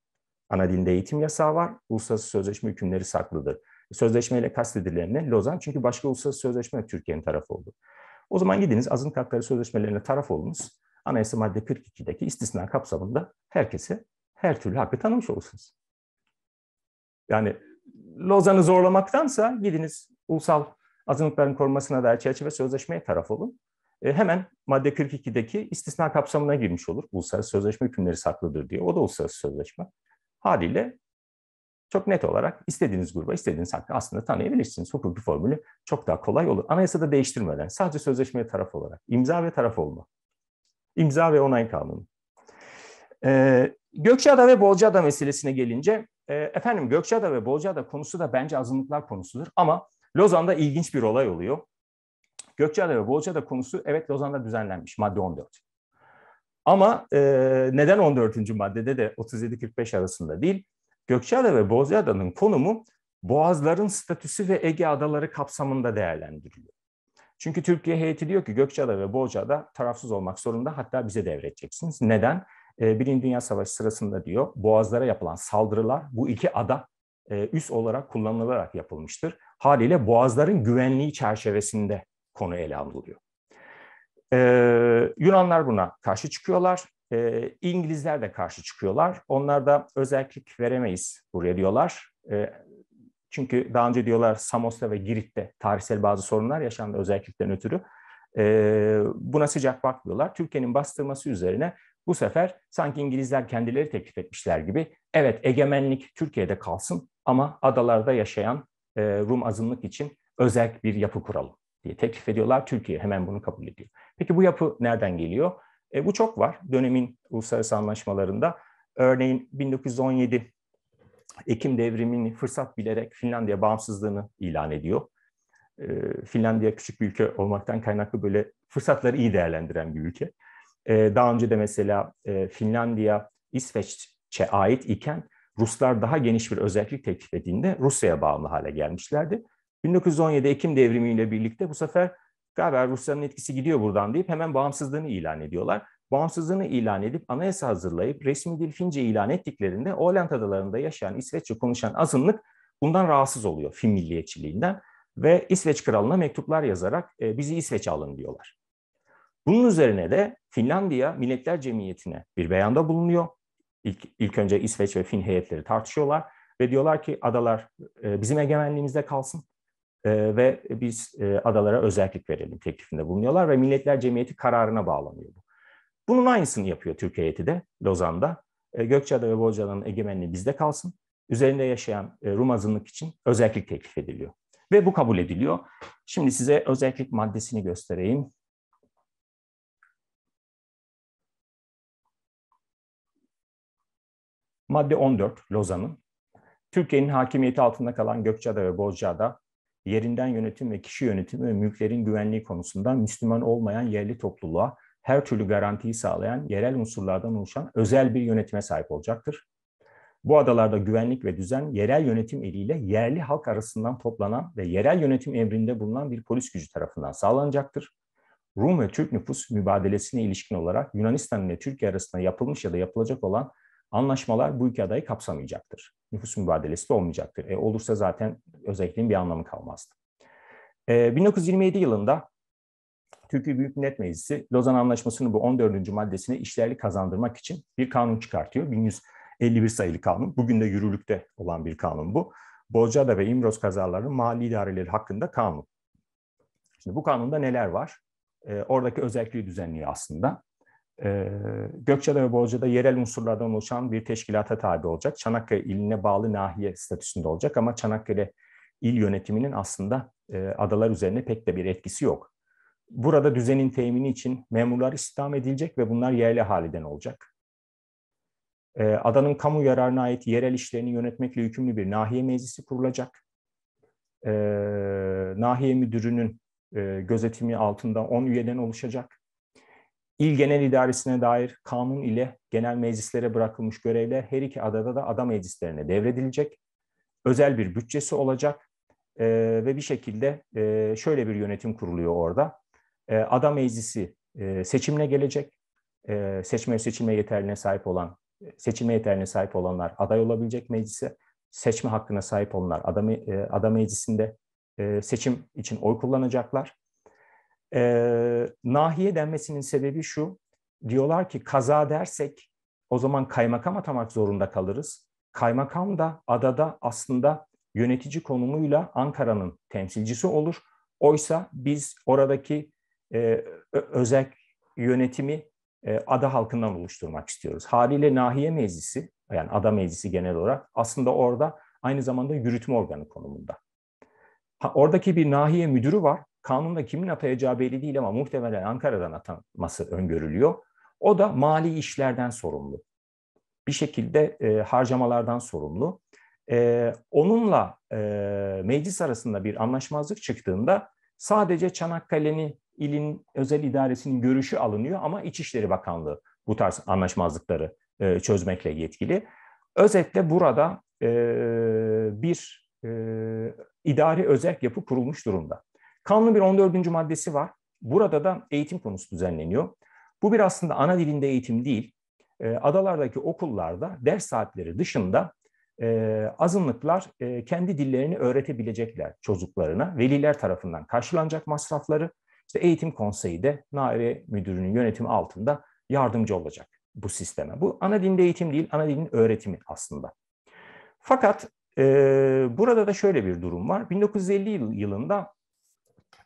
S2: Ana dilinde eğitim yasağı var, uluslararası sözleşme hükümleri saklıdır. Sözleşmeyle kastedilen Lozan çünkü başka uluslararası sözleşme Türkiye'nin tarafı oldu. O zaman gidiniz azınlık hakları sözleşmelerine taraf olunuz. Anayasa madde 42'deki istisna kapsamında herkese her türlü hakkı tanımış olursunuz. Yani Lozan'ı zorlamaktansa gidiniz ulusal azınlıkların korunmasına dair çerçeve sözleşmeye taraf olun. E, hemen madde 42'deki istisna kapsamına girmiş olur. Uluslararası sözleşme hükümleri saklıdır diye. O da uluslararası sözleşme. Haliyle çok net olarak istediğiniz gruba istediğiniz hakkı aslında tanıyabilirsiniz. Hukuki formülü çok daha kolay olur. Anayasada değiştirmeden sadece sözleşmeye taraf olarak imza ve taraf olma. İmza ve onay kanunu. Ee, Gökçeada ve Bolcaada meselesine gelince e, efendim Gökçeada ve Bolcaada konusu da bence azınlıklar konusudur ama Lozan'da ilginç bir olay oluyor. Gökçeada ve Bolcaada konusu evet Lozan'da düzenlenmiş madde 14. Ama e, neden 14. maddede de 37-45 arasında değil? Gökçeada ve Bozcaada'nın konumu boğazların statüsü ve Ege adaları kapsamında değerlendiriliyor. Çünkü Türkiye heyeti diyor ki Gökçeada ve Bozcaada tarafsız olmak zorunda hatta bize devredeceksiniz. Neden? Ee, Birinci Dünya Savaşı sırasında diyor boğazlara yapılan saldırılar bu iki ada e, üs olarak kullanılarak yapılmıştır. Haliyle boğazların güvenliği çerçevesinde konu ele alınıyor. Ee, Yunanlar buna karşı çıkıyorlar. e, İngilizler de karşı çıkıyorlar. Onlar da özellik veremeyiz buraya diyorlar. E, çünkü daha önce diyorlar Samos'ta ve Girit'te tarihsel bazı sorunlar yaşandı özellikten ötürü. E, buna sıcak bakmıyorlar. Türkiye'nin bastırması üzerine bu sefer sanki İngilizler kendileri teklif etmişler gibi evet egemenlik Türkiye'de kalsın ama adalarda yaşayan e, Rum azınlık için özel bir yapı kuralım diye teklif ediyorlar. Türkiye hemen bunu kabul ediyor. Peki bu yapı nereden geliyor? E, bu çok var dönemin uluslararası anlaşmalarında. Örneğin 1917 Ekim devrimini fırsat bilerek Finlandiya bağımsızlığını ilan ediyor. E, Finlandiya küçük bir ülke olmaktan kaynaklı böyle fırsatları iyi değerlendiren bir ülke. E, daha önce de mesela e, Finlandiya İsveç'e ait iken Ruslar daha geniş bir özellik teklif ettiğinde Rusya'ya bağımlı hale gelmişlerdi. 1917 Ekim devrimiyle birlikte bu sefer galiba Rusya'nın etkisi gidiyor buradan deyip hemen bağımsızlığını ilan ediyorlar. Bağımsızlığını ilan edip anayasa hazırlayıp resmi dil Fince ilan ettiklerinde Åland adalarında yaşayan İsveççe konuşan azınlık bundan rahatsız oluyor Fin milliyetçiliğinden ve İsveç kralına mektuplar yazarak e, bizi İsveç'e alın diyorlar. Bunun üzerine de Finlandiya Milletler Cemiyeti'ne bir beyanda bulunuyor. İlk, ilk önce İsveç ve Fin heyetleri tartışıyorlar ve diyorlar ki adalar e, bizim egemenliğimizde kalsın e, ve biz e, adalara özellik verelim teklifinde bulunuyorlar ve Milletler Cemiyeti kararına bağlanıyor bu. Bunun aynısını yapıyor Türkiye heyeti de Lozan'da. Gökçeada ve Bozcaada'nın egemenliği bizde kalsın. Üzerinde yaşayan Rum azınlık için özellik teklif ediliyor. Ve bu kabul ediliyor. Şimdi size özellik maddesini göstereyim. Madde 14 Lozan'ın. Türkiye'nin hakimiyeti altında kalan Gökçeada ve Bozcaada yerinden yönetim ve kişi yönetimi ve mülklerin güvenliği konusunda Müslüman olmayan yerli topluluğa her türlü garantiyi sağlayan yerel unsurlardan oluşan özel bir yönetime sahip olacaktır. Bu adalarda güvenlik ve düzen yerel yönetim eliyle yerli halk arasından toplanan ve yerel yönetim emrinde bulunan bir polis gücü tarafından sağlanacaktır. Rum ve Türk nüfus mübadelesine ilişkin olarak Yunanistan ile Türkiye arasında yapılmış ya da yapılacak olan anlaşmalar bu iki adayı kapsamayacaktır. Nüfus mübadelesi de olmayacaktır. E, olursa zaten özelliğin bir anlamı kalmazdı. E, 1927 yılında Türkiye Büyük Millet Meclisi Lozan Anlaşması'nın bu 14. maddesine işlerli kazandırmak için bir kanun çıkartıyor. 1151 sayılı kanun. Bugün de yürürlükte olan bir kanun bu. Bozcaada ve İmroz kazalarının mali idareleri hakkında kanun. Şimdi bu kanunda neler var? E, oradaki özelliği düzenliyor aslında. E, Gökçeada ve Bozcaada yerel unsurlardan oluşan bir teşkilata tabi olacak. Çanakkale iline bağlı nahiye statüsünde olacak ama Çanakkale il yönetiminin aslında e, adalar üzerine pek de bir etkisi yok. Burada düzenin temini için memurlar istihdam edilecek ve bunlar yerli haliden olacak. E, adanın kamu yararına ait yerel işlerini yönetmekle yükümlü bir nahiye meclisi kurulacak. E, nahiye müdürünün e, gözetimi altında 10 üyeden oluşacak. İl Genel İdaresi'ne dair kanun ile genel meclislere bırakılmış görevler her iki adada da ada meclislerine devredilecek. Özel bir bütçesi olacak e, ve bir şekilde e, şöyle bir yönetim kuruluyor orada. E, ada meclisi e, seçimine gelecek. E, seçme seçilme yeterliğine sahip olan, seçilme yeterliğine sahip olanlar aday olabilecek meclise. Seçme hakkına sahip olanlar ada, e, ada meclisinde e, seçim için oy kullanacaklar. E, nahiye denmesinin sebebi şu, diyorlar ki kaza dersek o zaman kaymakam atamak zorunda kalırız. Kaymakam da adada aslında yönetici konumuyla Ankara'nın temsilcisi olur. Oysa biz oradaki e, özel yönetimi e, ada halkından oluşturmak istiyoruz. Haliyle nahiye meclisi, yani ada meclisi genel olarak aslında orada aynı zamanda yürütme organı konumunda. Ha, oradaki bir nahiye müdürü var kanunda kimin atayacağı belli değil ama muhtemelen Ankara'dan atanması öngörülüyor. O da mali işlerden sorumlu. Bir şekilde e, harcamalardan sorumlu. E, onunla e, meclis arasında bir anlaşmazlık çıktığında sadece Çanakkale'nin ilin özel idaresinin görüşü alınıyor ama İçişleri Bakanlığı bu tarz anlaşmazlıkları e, çözmekle yetkili. Özetle burada e, bir e, idari özel yapı kurulmuş durumda. Kanunun bir 14. maddesi var. Burada da eğitim konusu düzenleniyor. Bu bir aslında ana dilinde eğitim değil. E, adalardaki okullarda ders saatleri dışında e, azınlıklar e, kendi dillerini öğretebilecekler çocuklarına. Veliler tarafından karşılanacak masrafları. İşte eğitim konseyi de Naire Müdürü'nün yönetimi altında yardımcı olacak. bu sisteme. Bu ana dilinde eğitim değil, ana dilin öğretimi aslında. Fakat e, burada da şöyle bir durum var. 1950 yılında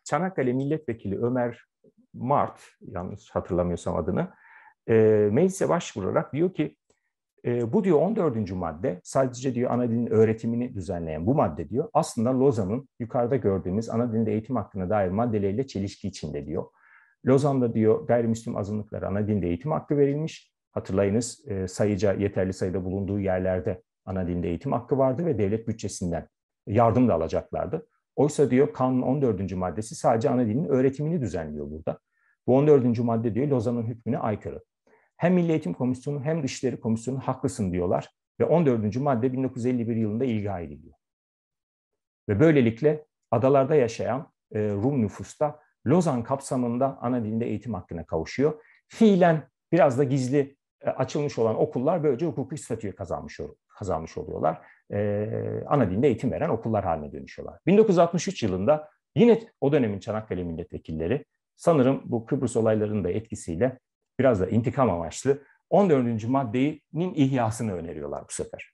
S2: Çanakkale Milletvekili Ömer Mart, yanlış hatırlamıyorsam adını, e, meclise başvurarak diyor ki e, bu diyor 14. madde sadece diyor ana dilin öğretimini düzenleyen bu madde diyor aslında Lozan'ın yukarıda gördüğümüz ana dilinde eğitim hakkına dair maddeleriyle çelişki içinde diyor. Lozan'da diyor gayrimüslim azınlıklara ana dilinde eğitim hakkı verilmiş. Hatırlayınız e, sayıca yeterli sayıda bulunduğu yerlerde ana dilinde eğitim hakkı vardı ve devlet bütçesinden yardım da alacaklardı. Oysa diyor kanun 14. maddesi sadece ana dilin öğretimini düzenliyor burada. Bu 14. madde diyor Lozan'ın hükmüne aykırı. Hem Milli Eğitim Komisyonu hem Dışişleri Komisyonu haklısın diyorlar ve 14. madde 1951 yılında ilga ediliyor. Ve böylelikle adalarda yaşayan e, Rum nüfusta Lozan kapsamında ana dilinde eğitim hakkına kavuşuyor. Fiilen biraz da gizli e, açılmış olan okullar böylece hukuki statüye kazanmış, kazanmış oluyorlar. E, ana dilinde eğitim veren okullar haline dönüşüyorlar. 1963 yılında yine o dönemin Çanakkale milletvekilleri sanırım bu Kıbrıs olaylarının da etkisiyle biraz da intikam amaçlı 14. maddenin ihyasını öneriyorlar bu sefer.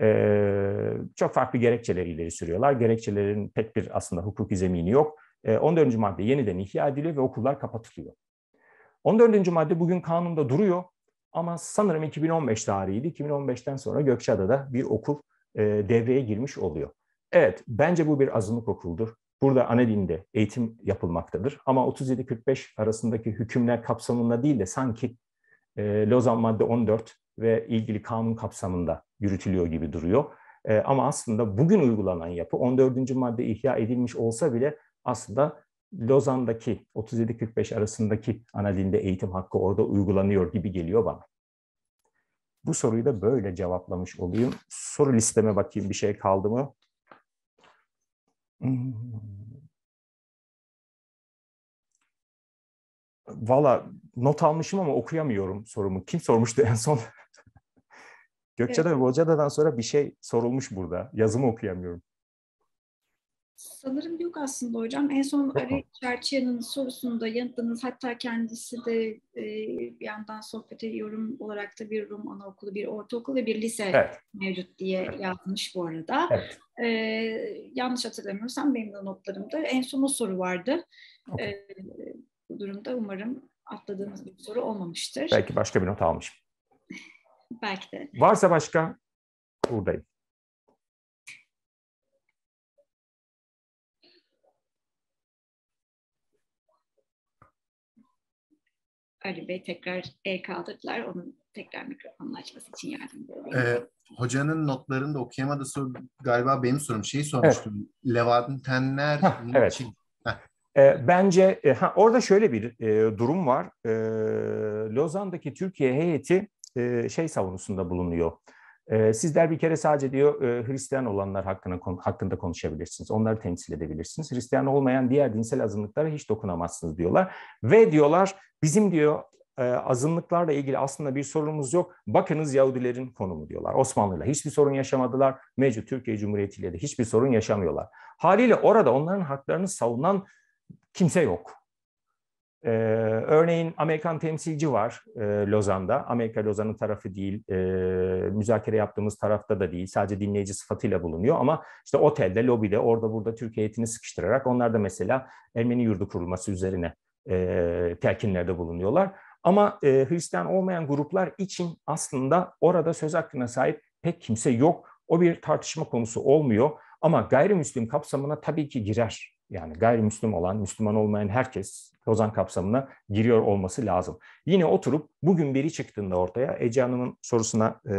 S2: Ee, çok farklı gerekçeler ileri sürüyorlar. Gerekçelerin pek bir aslında hukuki zemini yok. Ee, 14. madde yeniden ihya ediliyor ve okullar kapatılıyor. 14. madde bugün kanunda duruyor ama sanırım 2015 tarihiydi. 2015'ten sonra Gökçeada'da bir okul e, devreye girmiş oluyor. Evet, bence bu bir azınlık okuldur. Burada ana dilinde eğitim yapılmaktadır. Ama 37-45 arasındaki hükümler kapsamında değil de sanki e, Lozan madde 14 ve ilgili kanun kapsamında yürütülüyor gibi duruyor. E, ama aslında bugün uygulanan yapı 14. madde ihya edilmiş olsa bile aslında Lozan'daki 37-45 arasındaki ana dilinde eğitim hakkı orada uygulanıyor gibi geliyor bana. Bu soruyu da böyle cevaplamış olayım. Soru listeme bakayım bir şey kaldı mı? Hmm. Valla not almışım ama okuyamıyorum sorumu. Kim sormuştu en son? Gökçeada evet. ve sonra bir şey sorulmuş burada. Yazımı okuyamıyorum.
S1: Sanırım yok aslında hocam. En son Ali Çerçiyan'ın sorusunda yanıtladınız. Hatta kendisi de e, bir yandan sohbete yorum olarak da bir Rum anaokulu, bir ortaokul ve bir lise evet. mevcut diye evet. yazmış bu arada. Evet. E, yanlış hatırlamıyorsam benim de notlarımda en son o soru vardı. Okay. E, bu durumda umarım atladığımız bir soru olmamıştır.
S2: Belki başka bir not almışım.
S1: Belki de.
S2: Varsa başka buradayım.
S1: Ali Bey tekrar el kaldırdılar. Onun tekrar mikrofonunu açması için yardımcı olayım.
S6: Ee, hocanın notlarını da okuyamadı soru galiba benim sorum. Şeyi sormuştum. Evet. Levantenler
S2: Heh, evet. için... E, bence e, ha, orada şöyle bir e, durum var. E, Lozan'daki Türkiye heyeti e, şey savunusunda bulunuyor. E, sizler bir kere sadece diyor e, Hristiyan olanlar hakkında, hakkında konuşabilirsiniz. Onları temsil edebilirsiniz. Hristiyan olmayan diğer dinsel azınlıklara hiç dokunamazsınız diyorlar. Ve diyorlar bizim diyor e, azınlıklarla ilgili aslında bir sorunumuz yok. Bakınız Yahudilerin konumu diyorlar. Osmanlı'yla hiçbir sorun yaşamadılar. Mevcut Türkiye Cumhuriyeti ile de hiçbir sorun yaşamıyorlar. Haliyle orada onların haklarını savunan kimse yok. Ee, örneğin Amerikan temsilci var e, Lozan'da. Amerika Lozan'ın tarafı değil, e, müzakere yaptığımız tarafta da değil. Sadece dinleyici sıfatıyla bulunuyor ama işte otelde, lobide, orada burada Türkiye heyetini sıkıştırarak onlar da mesela Ermeni yurdu kurulması üzerine e, telkinlerde bulunuyorlar. Ama e, Hristiyan olmayan gruplar için aslında orada söz hakkına sahip pek kimse yok. O bir tartışma konusu olmuyor. Ama gayrimüslim kapsamına tabii ki girer yani gayrimüslim olan, Müslüman olmayan herkes Lozan kapsamına giriyor olması lazım. Yine oturup bugün biri çıktığında ortaya Ece Hanım'ın sorusuna e,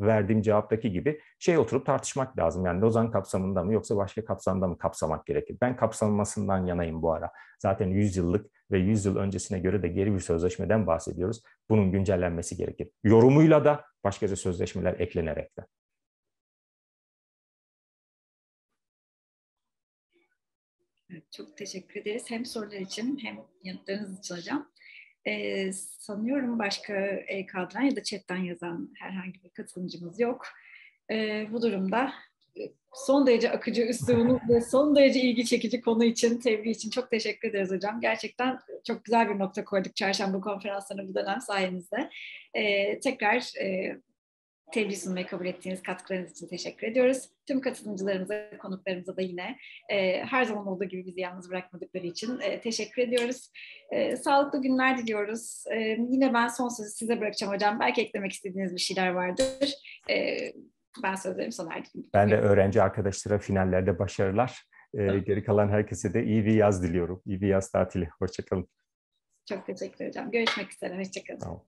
S2: verdiğim cevaptaki gibi şey oturup tartışmak lazım. Yani Lozan kapsamında mı yoksa başka kapsamda mı kapsamak gerekir? Ben kapsanmasından yanayım bu ara. Zaten 100 yıllık ve 100 yıl öncesine göre de geri bir sözleşmeden bahsediyoruz. Bunun güncellenmesi gerekir. Yorumuyla da başkaca sözleşmeler eklenerek de.
S1: Çok teşekkür ederiz. Hem sorular için hem yanıtlarınız için hocam. Ee, sanıyorum başka el kaldıran ya da chatten yazan herhangi bir katılımcımız yok. Ee, bu durumda son derece akıcı üslubunuz ve son derece ilgi çekici konu için, tebliğ için çok teşekkür ederiz hocam. Gerçekten çok güzel bir nokta koyduk çarşamba konferanslarına bu dönem sayenizde. Ee, tekrar e, tebliğ sunmayı kabul ettiğiniz katkılarınız için teşekkür ediyoruz. Tüm katılımcılarımıza, konuklarımıza da yine e, her zaman olduğu gibi bizi yalnız bırakmadıkları için e, teşekkür ediyoruz. E, sağlıklı günler diliyoruz. E, yine ben son sözü size bırakacağım hocam. Belki eklemek istediğiniz bir şeyler vardır. E, ben sözlerimi sona erdim.
S2: Ben de öğrenci arkadaşlara finallerde başarılar. E, geri kalan herkese de iyi bir yaz diliyorum. İyi bir yaz tatili. Hoşçakalın.
S1: Çok teşekkür ederim. Görüşmek üzere. Hoşçakalın.
S2: Tamam.